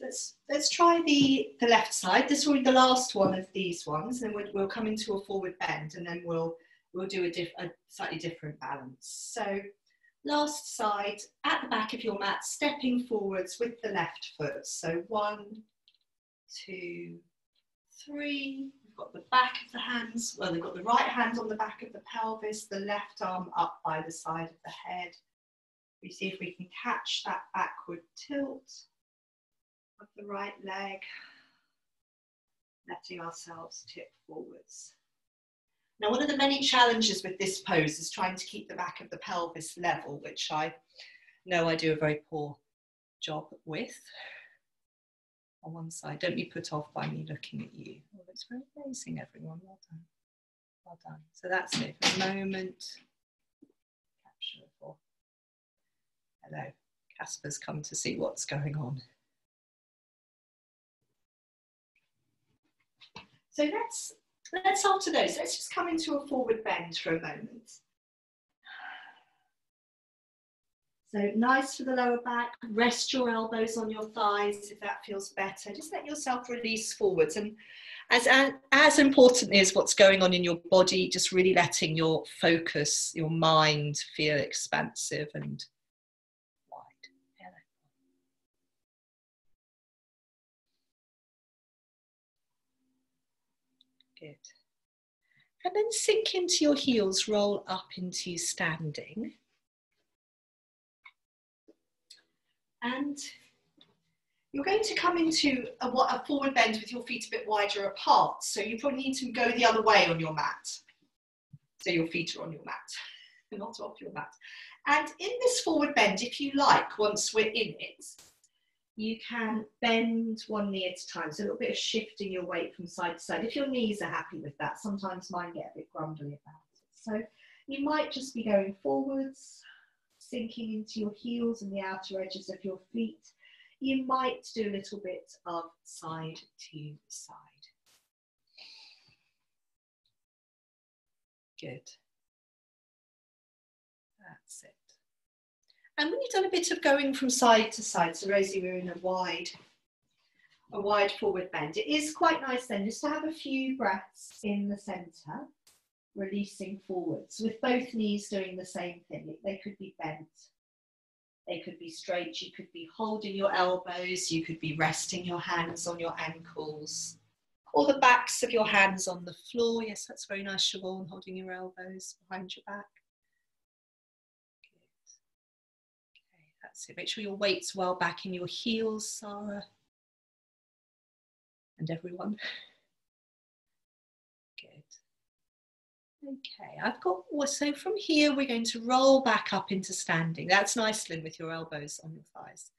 Let's let's try the the left side. This will be the last one of these ones, and we'll, we'll come into a forward bend, and then we'll we'll do a, diff, a slightly different balance. So last side at the back of your mat, stepping forwards with the left foot. So one, two, three. We've got the back of the hands. Well, they've got the right hand on the back of the pelvis, the left arm up by the side of the head. We see if we can catch that backward tilt of the right leg, letting ourselves tip forwards. Now, one of the many challenges with this pose is trying to keep the back of the pelvis level, which I know I do a very poor job with. On one side, don't be put off by me looking at you. Oh, it's very amazing, everyone. Well done. Well done. So that's it. For a moment, capture for. Hello, Casper's come to see what's going on. So let's, let's after those, let's just come into a forward bend for a moment. So nice for the lower back, rest your elbows on your thighs if that feels better. Just let yourself release forwards. And as, as importantly as what's going on in your body, just really letting your focus, your mind feel expansive and Good. And then sink into your heels, roll up into standing. And you're going to come into a, a, forward bend with your feet a bit wider apart. So you probably need to go the other way on your mat. So your feet are on your mat, not off your mat. And in this forward bend, if you like, once we're in it, you can bend one knee at a time. So a little bit of shifting your weight from side to side. If your knees are happy with that, sometimes mine get a bit grumbly about it. So you might just be going forwards, sinking into your heels and the outer edges of your feet. You might do a little bit of side to side. Good. That's it. And when you've done a bit of going from side to side, so Rosie, we're in a wide, a wide forward bend. It is quite nice then just to have a few breaths in the center, releasing forwards, with both knees doing the same thing. They could be bent, they could be straight, you could be holding your elbows, you could be resting your hands on your ankles, or the backs of your hands on the floor. Yes, that's very nice, Siobhan, holding your elbows behind your back. It. Make sure your weight's well back in your heels, Sarah. And everyone. Good. Okay, I've got, so from here we're going to roll back up into standing. That's nice, Lynn, with your elbows on your thighs.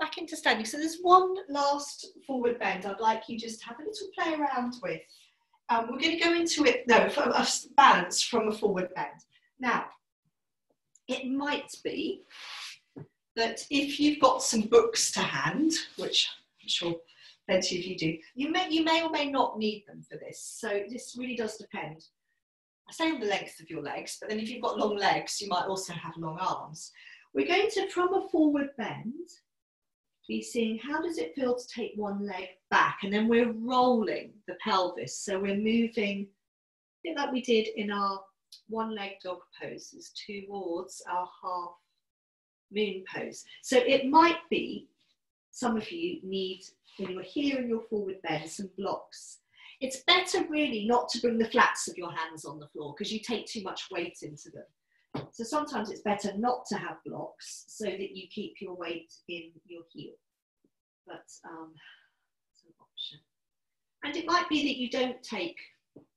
Back into standing. So there's one last forward bend I'd like you just to have a little play around with. Um, we're going to go into it, no, a balance from a forward bend. Now, it might be that if you've got some books to hand, which I'm sure plenty of you do, you may, you may or may not need them for this. So this really does depend. I say on the length of your legs, but then if you've got long legs, you might also have long arms. We're going to, from a forward bend, be seeing how does it feel to take one leg back, and then we're rolling the pelvis. So we're moving, I think like we did in our one leg dog poses towards our half moon pose. So it might be some of you need, when you're here in your forward bend, some blocks it's better really not to bring the flats of your hands on the floor because you take too much weight into them. So sometimes it's better not to have blocks so that you keep your weight in your heel. But um, it's an option. And it might be that you don't take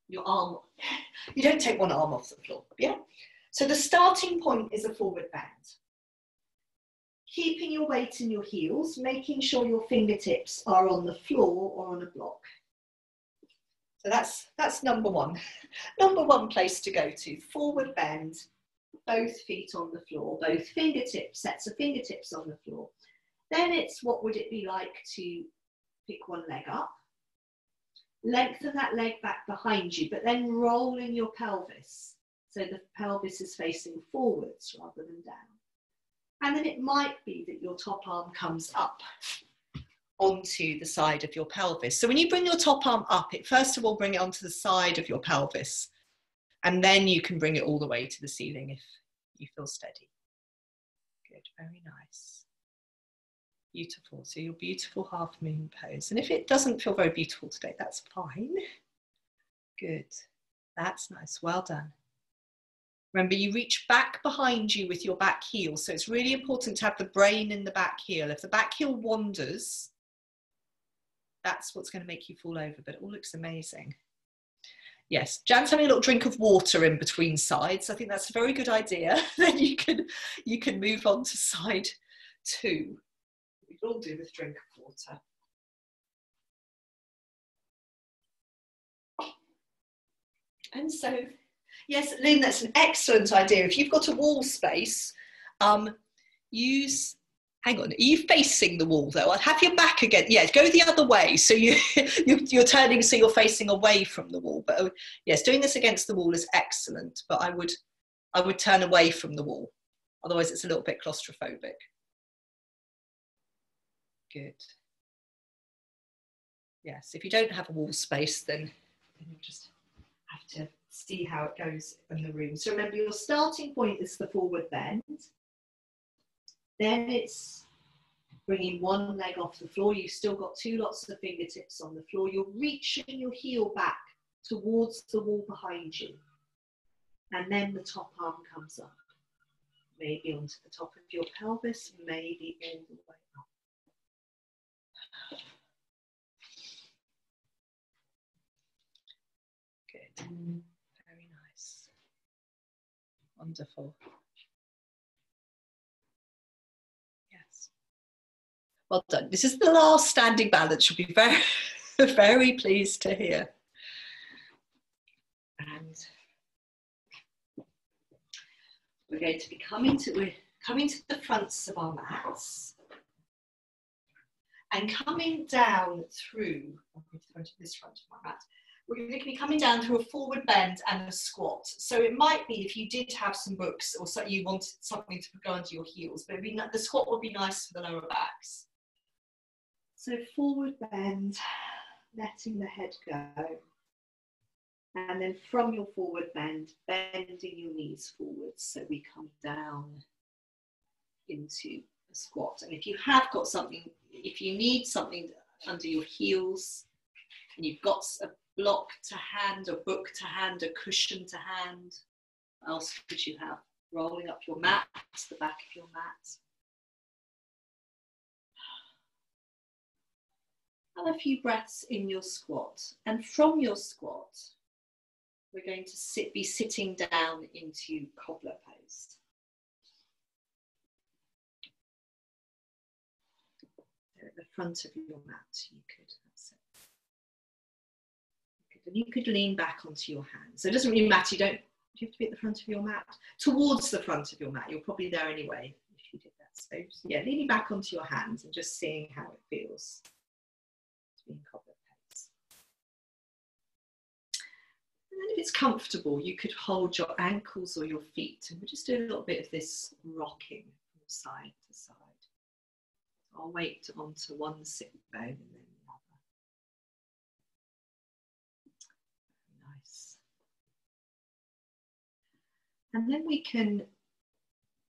your arm, you don't take one arm off the floor, yeah? So the starting point is a forward bend. Keeping your weight in your heels, making sure your fingertips are on the floor or on a block. So that's, that's number one. number one place to go to, forward bend, both feet on the floor, both fingertips, sets of fingertips on the floor. Then it's what would it be like to pick one leg up, lengthen that leg back behind you, but then rolling your pelvis. So the pelvis is facing forwards rather than down. And then it might be that your top arm comes up onto the side of your pelvis. So when you bring your top arm up, it first of all bring it onto the side of your pelvis, and then you can bring it all the way to the ceiling if you feel steady. Good, very nice. Beautiful. So your beautiful half moon pose. And if it doesn't feel very beautiful today, that's fine. Good. That's nice. Well done. Remember, you reach back behind you with your back heel. So it's really important to have the brain in the back heel. If the back heel wanders, that's what's going to make you fall over, but it all looks amazing. Yes, Jan's having a little drink of water in between sides. I think that's a very good idea. then you can you can move on to side two. We can all do with drink of water. And so, yes, Lynn, that's an excellent idea. If you've got a wall space, um, use hang on, are you facing the wall though? I'd have your back again. Yeah, go the other way. So you, you're turning so you're facing away from the wall. But oh, yes, doing this against the wall is excellent. But I would, I would turn away from the wall. Otherwise, it's a little bit claustrophobic. Good. Yes, if you don't have a wall space, then, then you just have to see how it goes in the room. So remember, your starting point is the forward bend. Then it's bringing one leg off the floor. You've still got two lots of fingertips on the floor. You're reaching your heel back towards the wall behind you. And then the top arm comes up. Maybe onto the top of your pelvis, maybe all the way up. Good. Wonderful. Well done. This is the last standing balance. You'll be very, very pleased to hear. And we're going to be coming to we're coming to the fronts of our mats and coming down through. I'm going to go to this front of my mat. We're going to be coming down through a forward bend and a squat. So it might be if you did have some books or so you wanted something to go under your heels, but be, the squat would be nice for the lower backs. So forward bend, letting the head go. And then from your forward bend, bending your knees forwards so we come down into a squat. And if you have got something, if you need something under your heels, and you've got a block to hand, a book to hand, a cushion to hand, what else could you have? Rolling up your mat, the back of your mat. Have a few breaths in your squat. And from your squat, we're going to sit, be sitting down into cobbler pose. at the front of your mat, you could, And you could lean back onto your hands. So it doesn't really matter, you don't you have to be at the front of your mat, towards the front of your mat. You're probably there anyway if you did that. So yeah, leaning back onto your hands and just seeing how it feels to be in pose. And then if it's comfortable, you could hold your ankles or your feet and we'll just do a little bit of this rocking from side to side. I'll weight onto one sit bone and then the other. Very nice. And then we can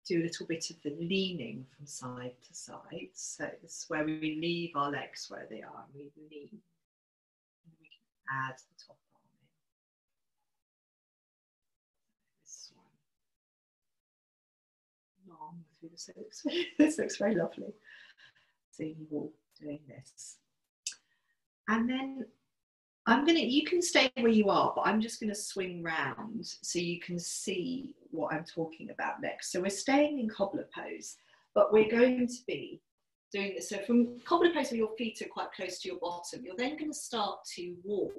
do a little bit of the leaning from side to side. So it's where we leave our legs where they are we lean. And we can add the top arm in. This one. Long through the so this looks very lovely seeing you all doing this. And then I'm going to, you can stay where you are, but I'm just going to swing round so you can see what I'm talking about next. So we're staying in cobbler pose, but we're going to be doing this. So from cobbler pose where your feet are quite close to your bottom, you're then going to start to walk.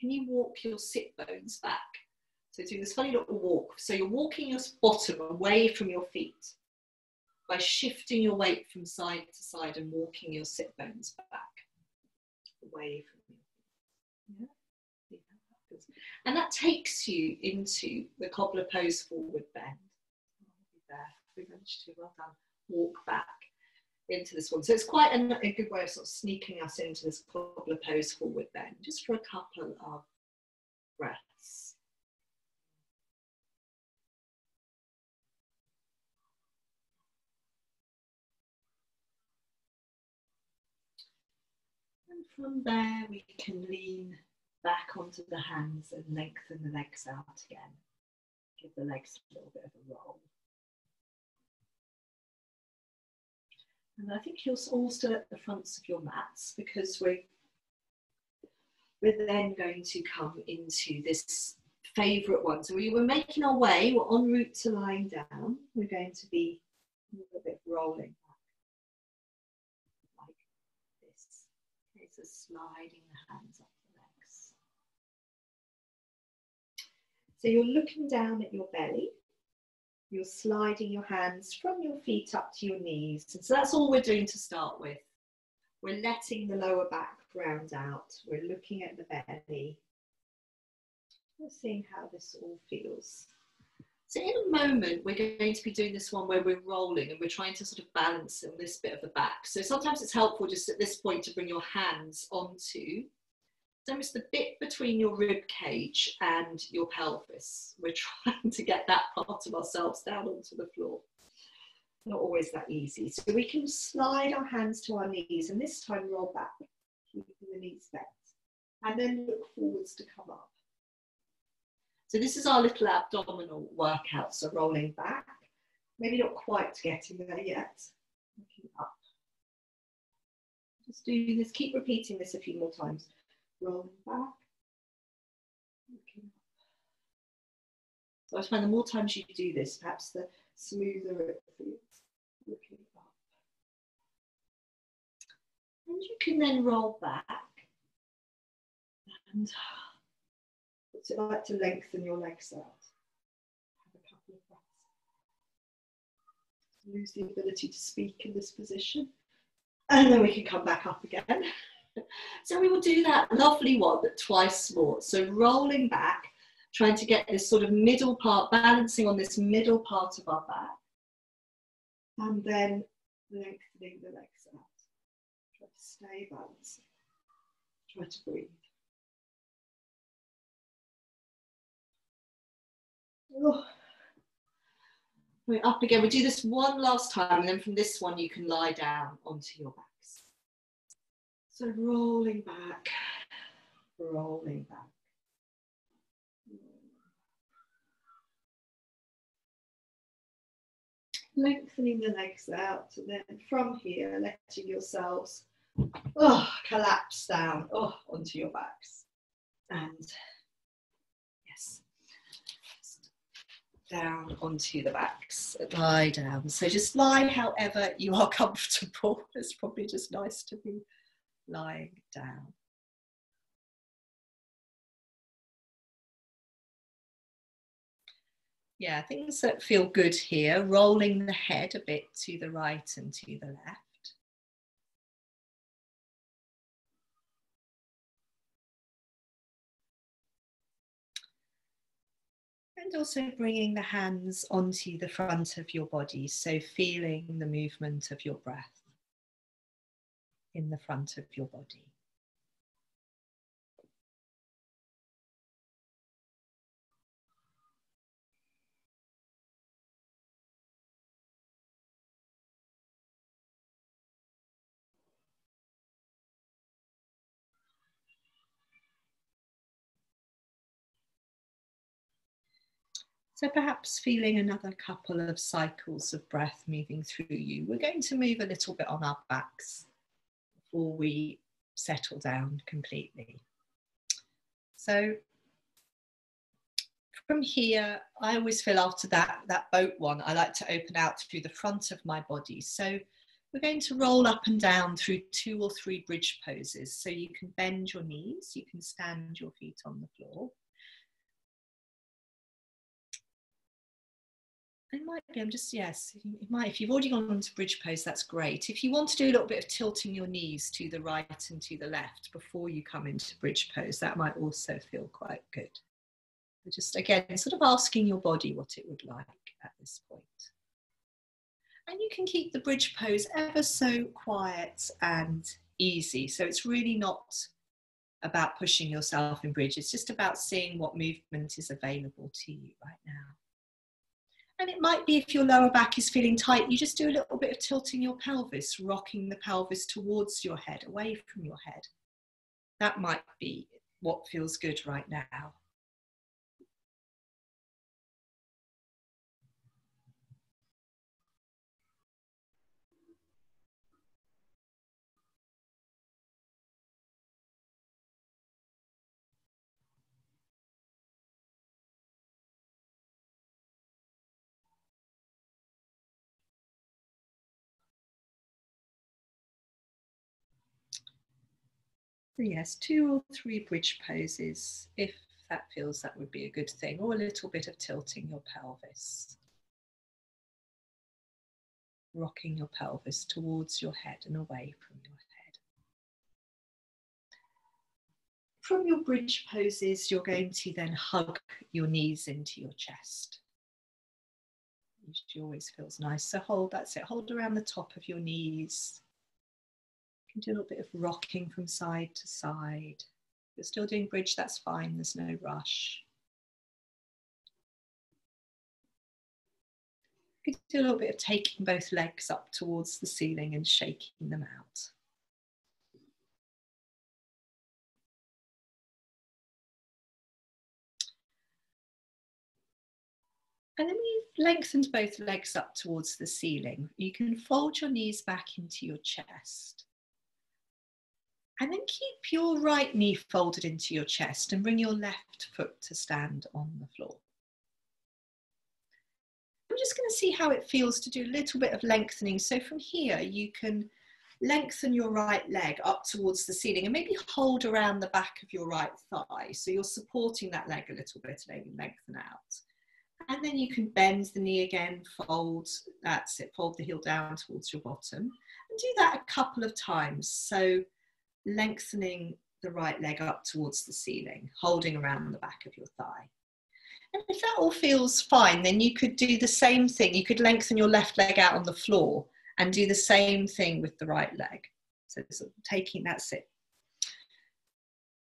Can you walk your sit bones back? So doing this funny little walk. So you're walking your bottom away from your feet by shifting your weight from side to side and walking your sit bones back away from you. Yeah. And that takes you into the cobbler pose forward bend. There, we managed to, well done, walk back into this one. So it's quite a, a good way of sort of sneaking us into this cobbler pose forward bend, just for a couple of breaths. And from there, we can lean back onto the hands and lengthen the legs out again. Give the legs a little bit of a roll. And I think you're all still at the fronts of your mats because we're, we're then going to come into this favourite one. So we were making our way, we're en route to lying down. We're going to be a little bit rolling like this. So sliding the hands up So you're looking down at your belly. You're sliding your hands from your feet up to your knees. And so that's all we're doing to start with. We're letting the lower back round out. We're looking at the belly. We're seeing how this all feels. So in a moment, we're going to be doing this one where we're rolling and we're trying to sort of balance this bit of the back. So sometimes it's helpful just at this point to bring your hands onto almost the bit between your rib cage and your pelvis. We're trying to get that part of ourselves down onto the floor. Not always that easy. So we can slide our hands to our knees and this time roll back, keeping the knees bent. And then look forwards to come up. So this is our little abdominal workout. So rolling back, maybe not quite getting there yet. Looking up. Just do this, keep repeating this a few more times. Rolling back. So I find the more times you do this, perhaps the smoother it feels. Looking up. And you can then roll back and What's it like to lengthen your legs out? Have a couple of breaths. Lose the ability to speak in this position. And then we can come back up again. So we will do that lovely one, but twice more. So rolling back, trying to get this sort of middle part, balancing on this middle part of our back. And then lengthening the legs out. Try to stay balanced. Try to breathe. Oh. We're up again. We do this one last time, and then from this one, you can lie down onto your backs. So rolling back, rolling back. Lengthening the legs out, and then from here, letting yourselves oh, collapse down oh, onto your backs. And yes, down onto the backs. Lie down. So just lie however you are comfortable. It's probably just nice to be lying down. Yeah, things that feel good here. Rolling the head a bit to the right and to the left. And also bringing the hands onto the front of your body, so feeling the movement of your breath in the front of your body. So perhaps feeling another couple of cycles of breath moving through you. We're going to move a little bit on our backs before we settle down completely. So from here, I always feel after that, that boat one, I like to open out through the front of my body. So we're going to roll up and down through two or three bridge poses. So you can bend your knees, you can stand your feet on the floor. It might be, I'm just, yes, it might, if you've already gone into bridge pose, that's great. If you want to do a little bit of tilting your knees to the right and to the left before you come into bridge pose, that might also feel quite good. Just again, sort of asking your body what it would like at this point. And you can keep the bridge pose ever so quiet and easy. So it's really not about pushing yourself in bridge. It's just about seeing what movement is available to you right now. And it might be if your lower back is feeling tight, you just do a little bit of tilting your pelvis, rocking the pelvis towards your head, away from your head. That might be what feels good right now. Yes, two or three bridge poses, if that feels that would be a good thing, or a little bit of tilting your pelvis. Rocking your pelvis towards your head and away from your head. From your bridge poses, you're going to then hug your knees into your chest. Which always feels nice. So hold, that's it. Hold around the top of your knees can do a little bit of rocking from side to side. If you're still doing bridge, that's fine, there's no rush. You could do a little bit of taking both legs up towards the ceiling and shaking them out. And then you've lengthened both legs up towards the ceiling, you can fold your knees back into your chest. And then keep your right knee folded into your chest and bring your left foot to stand on the floor. I'm just going to see how it feels to do a little bit of lengthening. So from here, you can lengthen your right leg up towards the ceiling and maybe hold around the back of your right thigh. So you're supporting that leg a little bit and maybe lengthen out. And then you can bend the knee again, fold, that's it, fold the heel down towards your bottom. And do that a couple of times. So lengthening the right leg up towards the ceiling, holding around the back of your thigh. And if that all feels fine, then you could do the same thing. You could lengthen your left leg out on the floor and do the same thing with the right leg. So sort of taking that sit,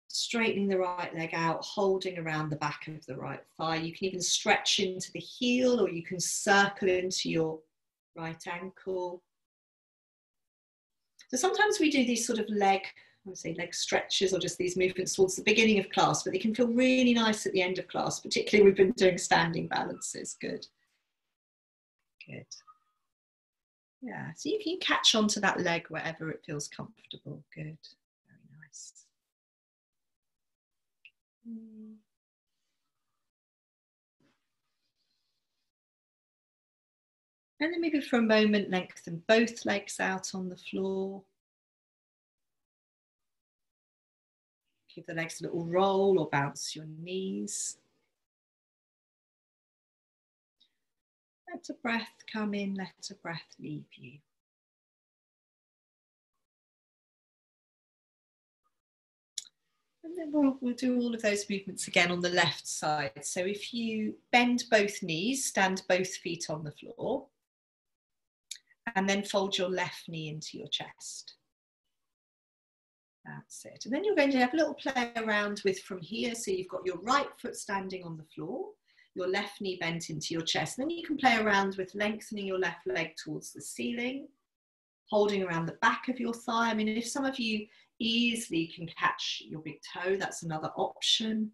straightening the right leg out, holding around the back of the right thigh. You can even stretch into the heel or you can circle into your right ankle so sometimes we do these sort of leg, I say leg stretches or just these movements towards the beginning of class, but they can feel really nice at the end of class, particularly we've been doing standing balances. Good. Good. Yeah, so you can catch onto that leg wherever it feels comfortable. Good. Very nice. And then maybe for a moment, lengthen both legs out on the floor. Give the legs a little roll or bounce your knees. Let a breath come in, let a breath leave you. And then we'll, we'll do all of those movements again on the left side. So if you bend both knees, stand both feet on the floor, and then fold your left knee into your chest. That's it. And then you're going to have a little play around with from here. So you've got your right foot standing on the floor, your left knee bent into your chest. Then you can play around with lengthening your left leg towards the ceiling, holding around the back of your thigh. I mean, if some of you easily can catch your big toe, that's another option.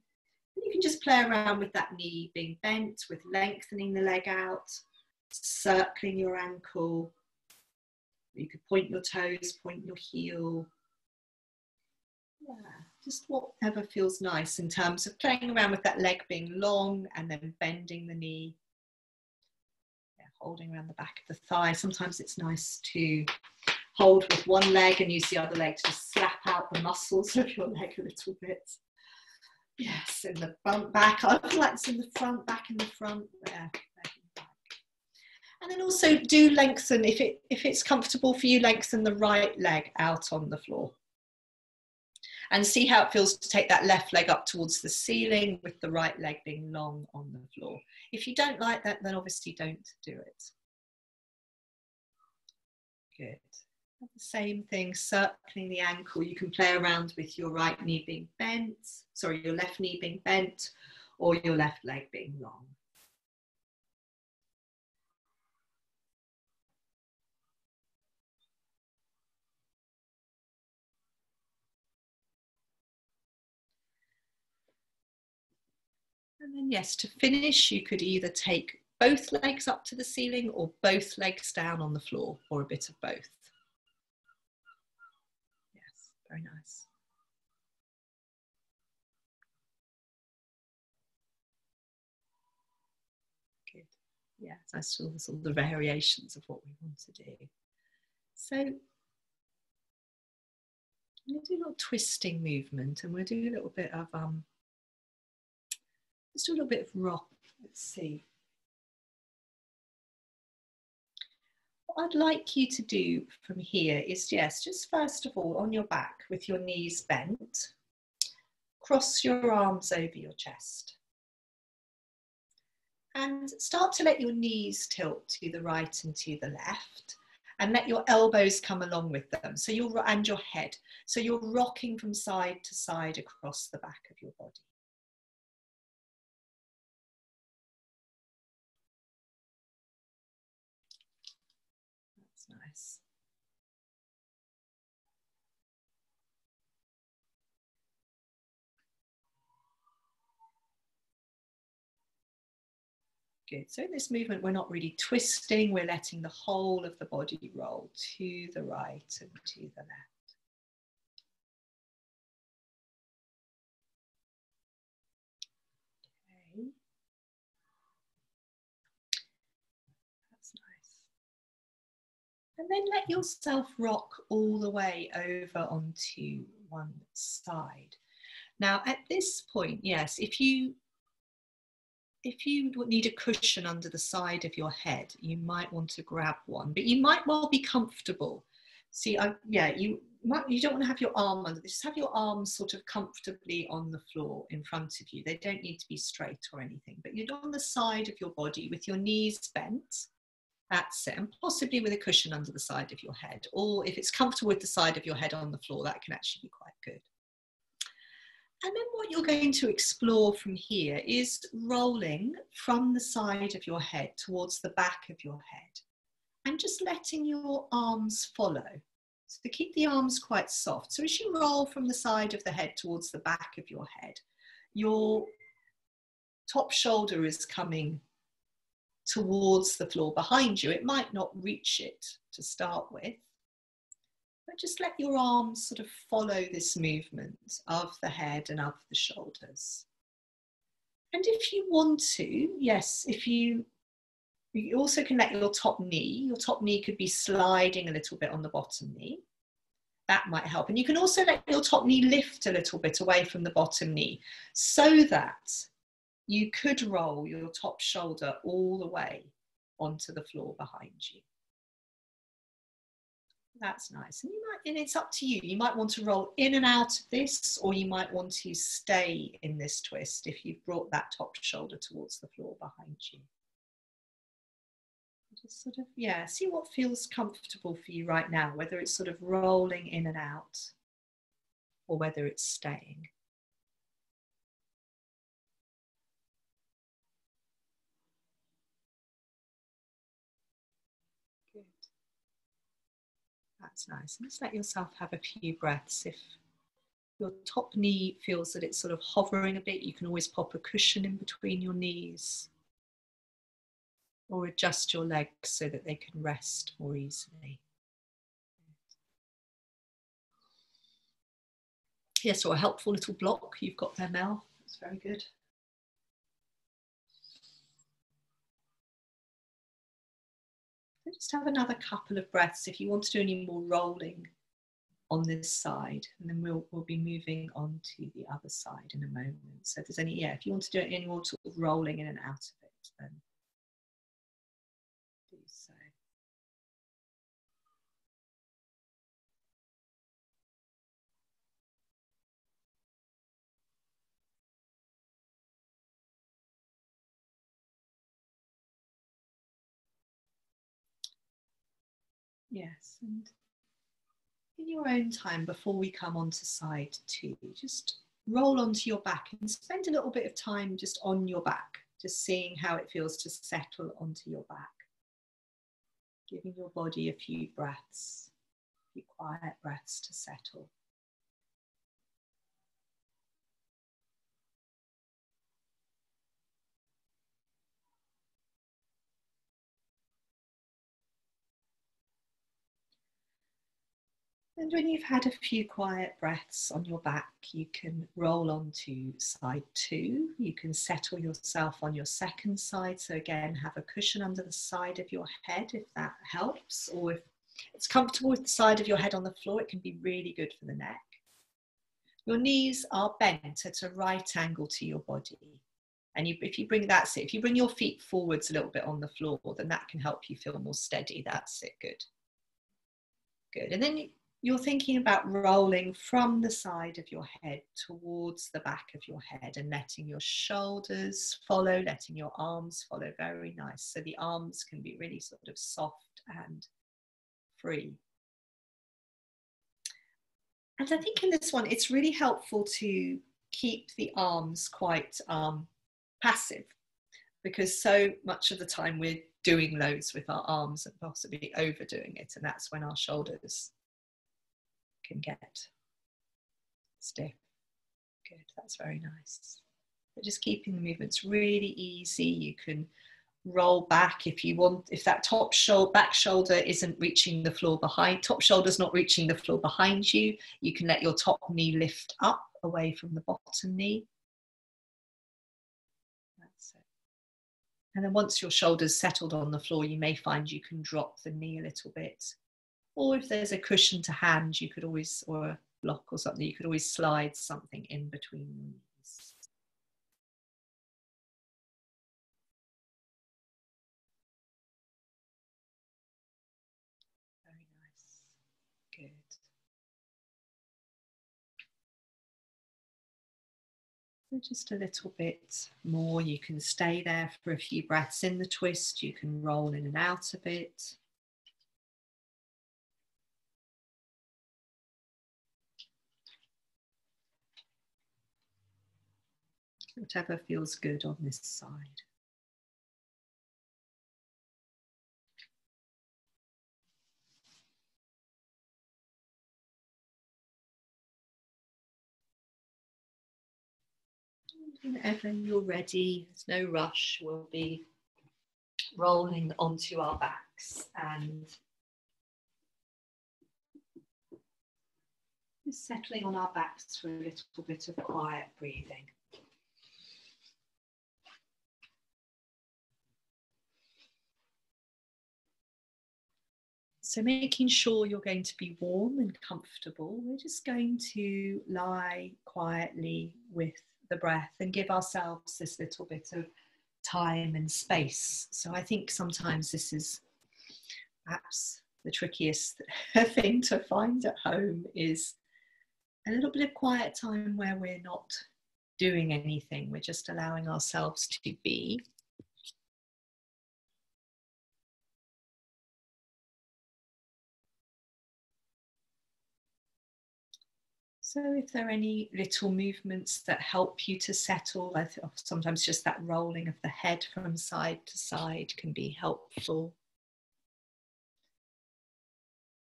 And you can just play around with that knee being bent, with lengthening the leg out, circling your ankle. You could point your toes, point your heel, just whatever feels nice in terms of playing around with that leg being long and then bending the knee. Yeah, holding around the back of the thigh. Sometimes it's nice to hold with one leg and use the other leg to just slap out the muscles of your leg a little bit. Yes, in the front, back, flex in the front, back in the front, there. And then also do lengthen, if, it, if it's comfortable for you, lengthen the right leg out on the floor and see how it feels to take that left leg up towards the ceiling with the right leg being long on the floor. If you don't like that, then obviously don't do it. Good. The same thing, circling the ankle. You can play around with your right knee being bent, sorry, your left knee being bent, or your left leg being long. And then yes, to finish, you could either take both legs up to the ceiling or both legs down on the floor or a bit of both. Yes, very nice. Good. Yeah, I saw all the variations of what we want to do. So I'm going to do a little twisting movement and we'll do a little bit of um, Let's do a little bit of rock. Let's see. What I'd like you to do from here is, yes, just first of all, on your back with your knees bent, cross your arms over your chest. And start to let your knees tilt to the right and to the left and let your elbows come along with them. So you're, and your head. So you're rocking from side to side across the back of your body. Good. So in this movement, we're not really twisting, we're letting the whole of the body roll to the right and to the left. Okay. That's nice. And then let yourself rock all the way over onto one side. Now, at this point, yes, if you if you need a cushion under the side of your head, you might want to grab one, but you might well be comfortable. See, I, yeah, you might, you don't want to have your arm under, just have your arms sort of comfortably on the floor in front of you. They don't need to be straight or anything, but you're on the side of your body with your knees bent. That's it, and possibly with a cushion under the side of your head. Or if it's comfortable with the side of your head on the floor, that can actually be quite good. And then what you're going to explore from here is rolling from the side of your head towards the back of your head and just letting your arms follow. So keep the arms quite soft. So as you roll from the side of the head towards the back of your head, your top shoulder is coming towards the floor behind you. It might not reach it to start with, but just let your arms sort of follow this movement of the head and of the shoulders. And if you want to, yes, if you You also can let your top knee, your top knee could be sliding a little bit on the bottom knee. That might help. And you can also let your top knee lift a little bit away from the bottom knee so that you could roll your top shoulder all the way onto the floor behind you. That's nice. And you might, and it's up to you. You might want to roll in and out of this, or you might want to stay in this twist if you've brought that top shoulder towards the floor behind you. Just sort of, yeah, see what feels comfortable for you right now, whether it's sort of rolling in and out or whether it's staying. That's nice. And just let yourself have a few breaths. If your top knee feels that it's sort of hovering a bit, you can always pop a cushion in between your knees or adjust your legs so that they can rest more easily. Yes, or a helpful little block you've got there, Mel. That's very good. Just have another couple of breaths if you want to do any more rolling on this side, and then we'll, we'll be moving on to the other side in a moment. So if there's any, yeah, if you want to do any more sort of rolling in and out of it, then Yes, and in your own time, before we come on to side two, just roll onto your back and spend a little bit of time just on your back, just seeing how it feels to settle onto your back. Giving your body a few breaths, a few quiet breaths to settle. And when you've had a few quiet breaths on your back, you can roll on to side two. You can settle yourself on your second side. So, again, have a cushion under the side of your head if that helps, or if it's comfortable with the side of your head on the floor, it can be really good for the neck. Your knees are bent at a right angle to your body. And you, if you bring that's it, if you bring your feet forwards a little bit on the floor, then that can help you feel more steady. That's it, good. Good. And then you're thinking about rolling from the side of your head towards the back of your head and letting your shoulders follow, letting your arms follow. Very nice. So the arms can be really sort of soft and free. And I think in this one, it's really helpful to keep the arms quite um, passive because so much of the time we're doing loads with our arms and possibly overdoing it. And that's when our shoulders can get stiff. Good, that's very nice. But just keeping the movements really easy. You can roll back if you want, if that top shoulder, back shoulder isn't reaching the floor behind, top shoulder's not reaching the floor behind you, you can let your top knee lift up away from the bottom knee. That's it. And then once your shoulder's settled on the floor, you may find you can drop the knee a little bit or if there's a cushion to hand, you could always, or a block or something, you could always slide something in between your knees. Very nice. Good. So just a little bit more. You can stay there for a few breaths in the twist. You can roll in and out of it. Whatever feels good on this side. Whenever you're ready, there's no rush, we'll be rolling onto our backs and settling on our backs for a little bit of quiet breathing. So, making sure you're going to be warm and comfortable, we're just going to lie quietly with the breath and give ourselves this little bit of time and space. So, I think sometimes this is perhaps the trickiest thing to find at home is a little bit of quiet time where we're not doing anything, we're just allowing ourselves to be. So, if there are any little movements that help you to settle, sometimes just that rolling of the head from side to side can be helpful.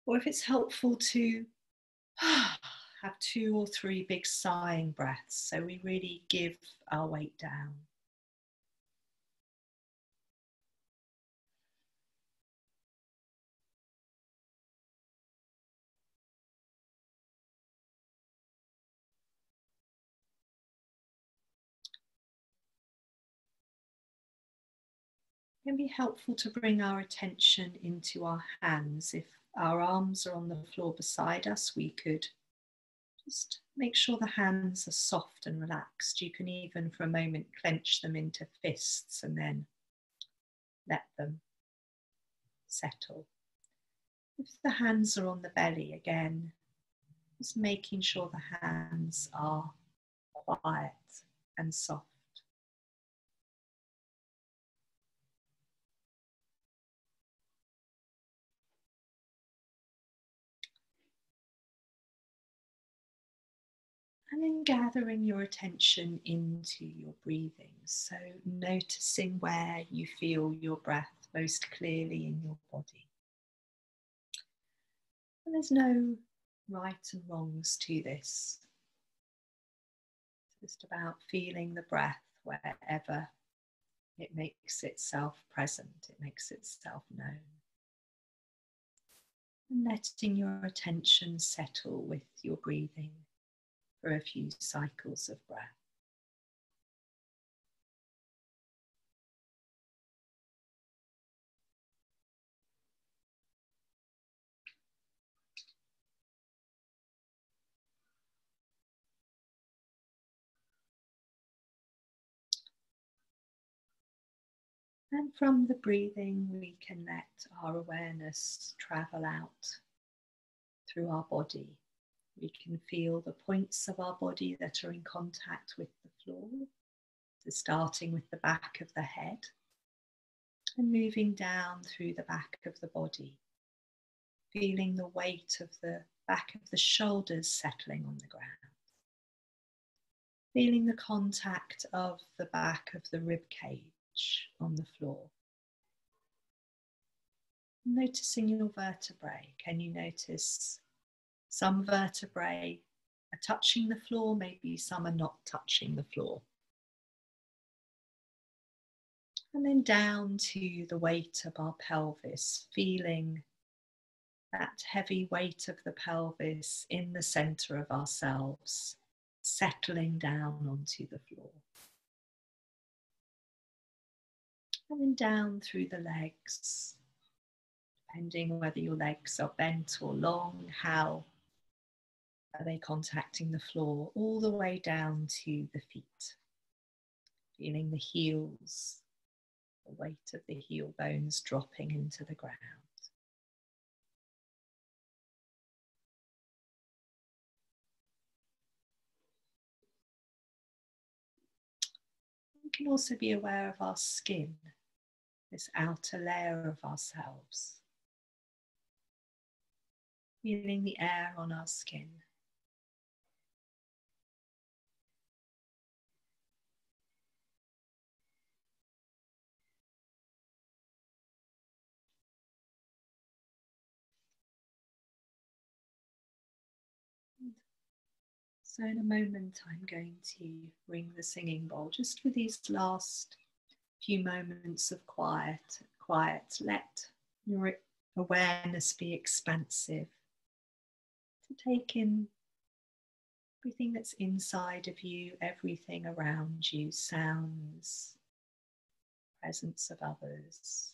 Or if it's helpful to have two or three big sighing breaths, so we really give our weight down. Can be helpful to bring our attention into our hands. If our arms are on the floor beside us, we could just make sure the hands are soft and relaxed. You can even, for a moment, clench them into fists and then let them settle. If the hands are on the belly, again, just making sure the hands are quiet and soft. And then gathering your attention into your breathing. So noticing where you feel your breath most clearly in your body. And there's no right and wrongs to this. It's just about feeling the breath wherever it makes itself present, it makes itself known. And letting your attention settle with your breathing for a few cycles of breath. And from the breathing, we can let our awareness travel out through our body we can feel the points of our body that are in contact with the floor. So, starting with the back of the head and moving down through the back of the body, feeling the weight of the back of the shoulders settling on the ground. Feeling the contact of the back of the rib cage on the floor. Noticing your vertebrae. Can you notice some vertebrae are touching the floor, maybe some are not touching the floor. And then down to the weight of our pelvis, feeling that heavy weight of the pelvis in the center of ourselves, settling down onto the floor. And then down through the legs, depending whether your legs are bent or long, how are they contacting the floor all the way down to the feet? Feeling the heels, the weight of the heel bones dropping into the ground. We can also be aware of our skin, this outer layer of ourselves. Feeling the air on our skin. So, in a moment, I'm going to ring the singing bowl just for these last few moments of quiet. Quiet. Let your awareness be expansive. To take in everything that's inside of you, everything around you, sounds, presence of others,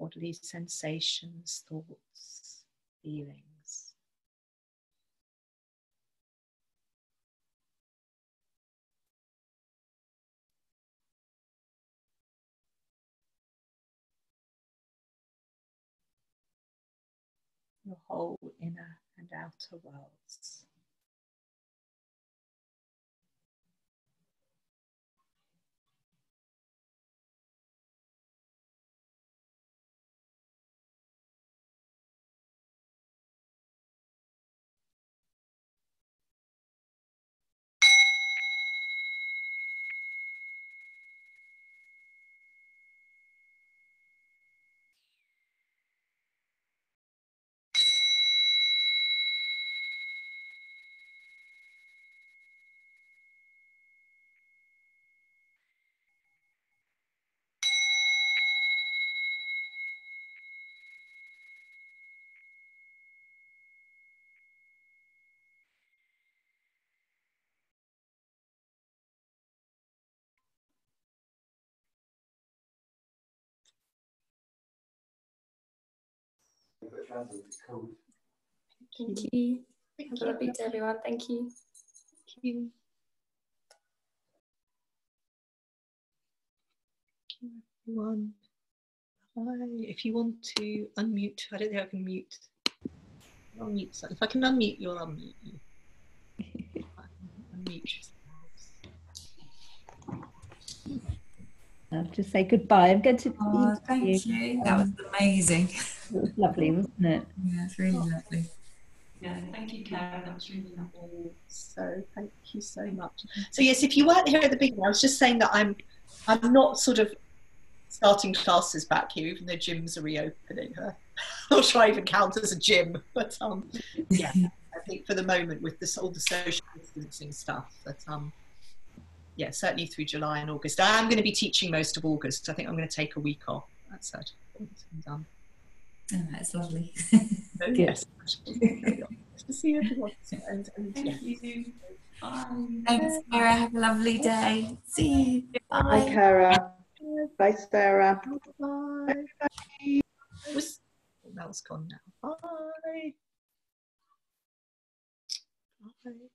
bodily sensations, thoughts, feelings. Your whole inner and outer worlds. Thank you. Thank you. Lovely to everyone. Thank you. Thank you. Thank you, everyone. Hi. If you want to unmute, I don't think I can mute. Unmute. so- If I can unmute, you'll unmute you. unmute yourselves. I'll just say goodbye. I'm going to. Oh, thank you. That was amazing. It was lovely, wasn't it? Yeah, it's really lovely. Yeah, thank you, Karen. That was really lovely. So thank you so much. So yes, if you weren't here at the beginning, I was just saying that I'm I'm not sort of starting classes back here, even though gyms are reopening. Uh, not sure I even count as a gym, but um, yeah, I think for the moment with this all the social distancing stuff, that um, yeah, certainly through July and August. I am going to be teaching most of August. I think I'm going to take a week off. That's it. Ah, I'm. Oh, that's lovely. Yes. To see everyone. And, and, yeah. Thank you. Bye. Thanks, Sarah. Have a lovely day. See you. Bye, Bye. Cara. Bye, Sarah. Bye. Was, oh, Mel's gone now. Bye. Bye.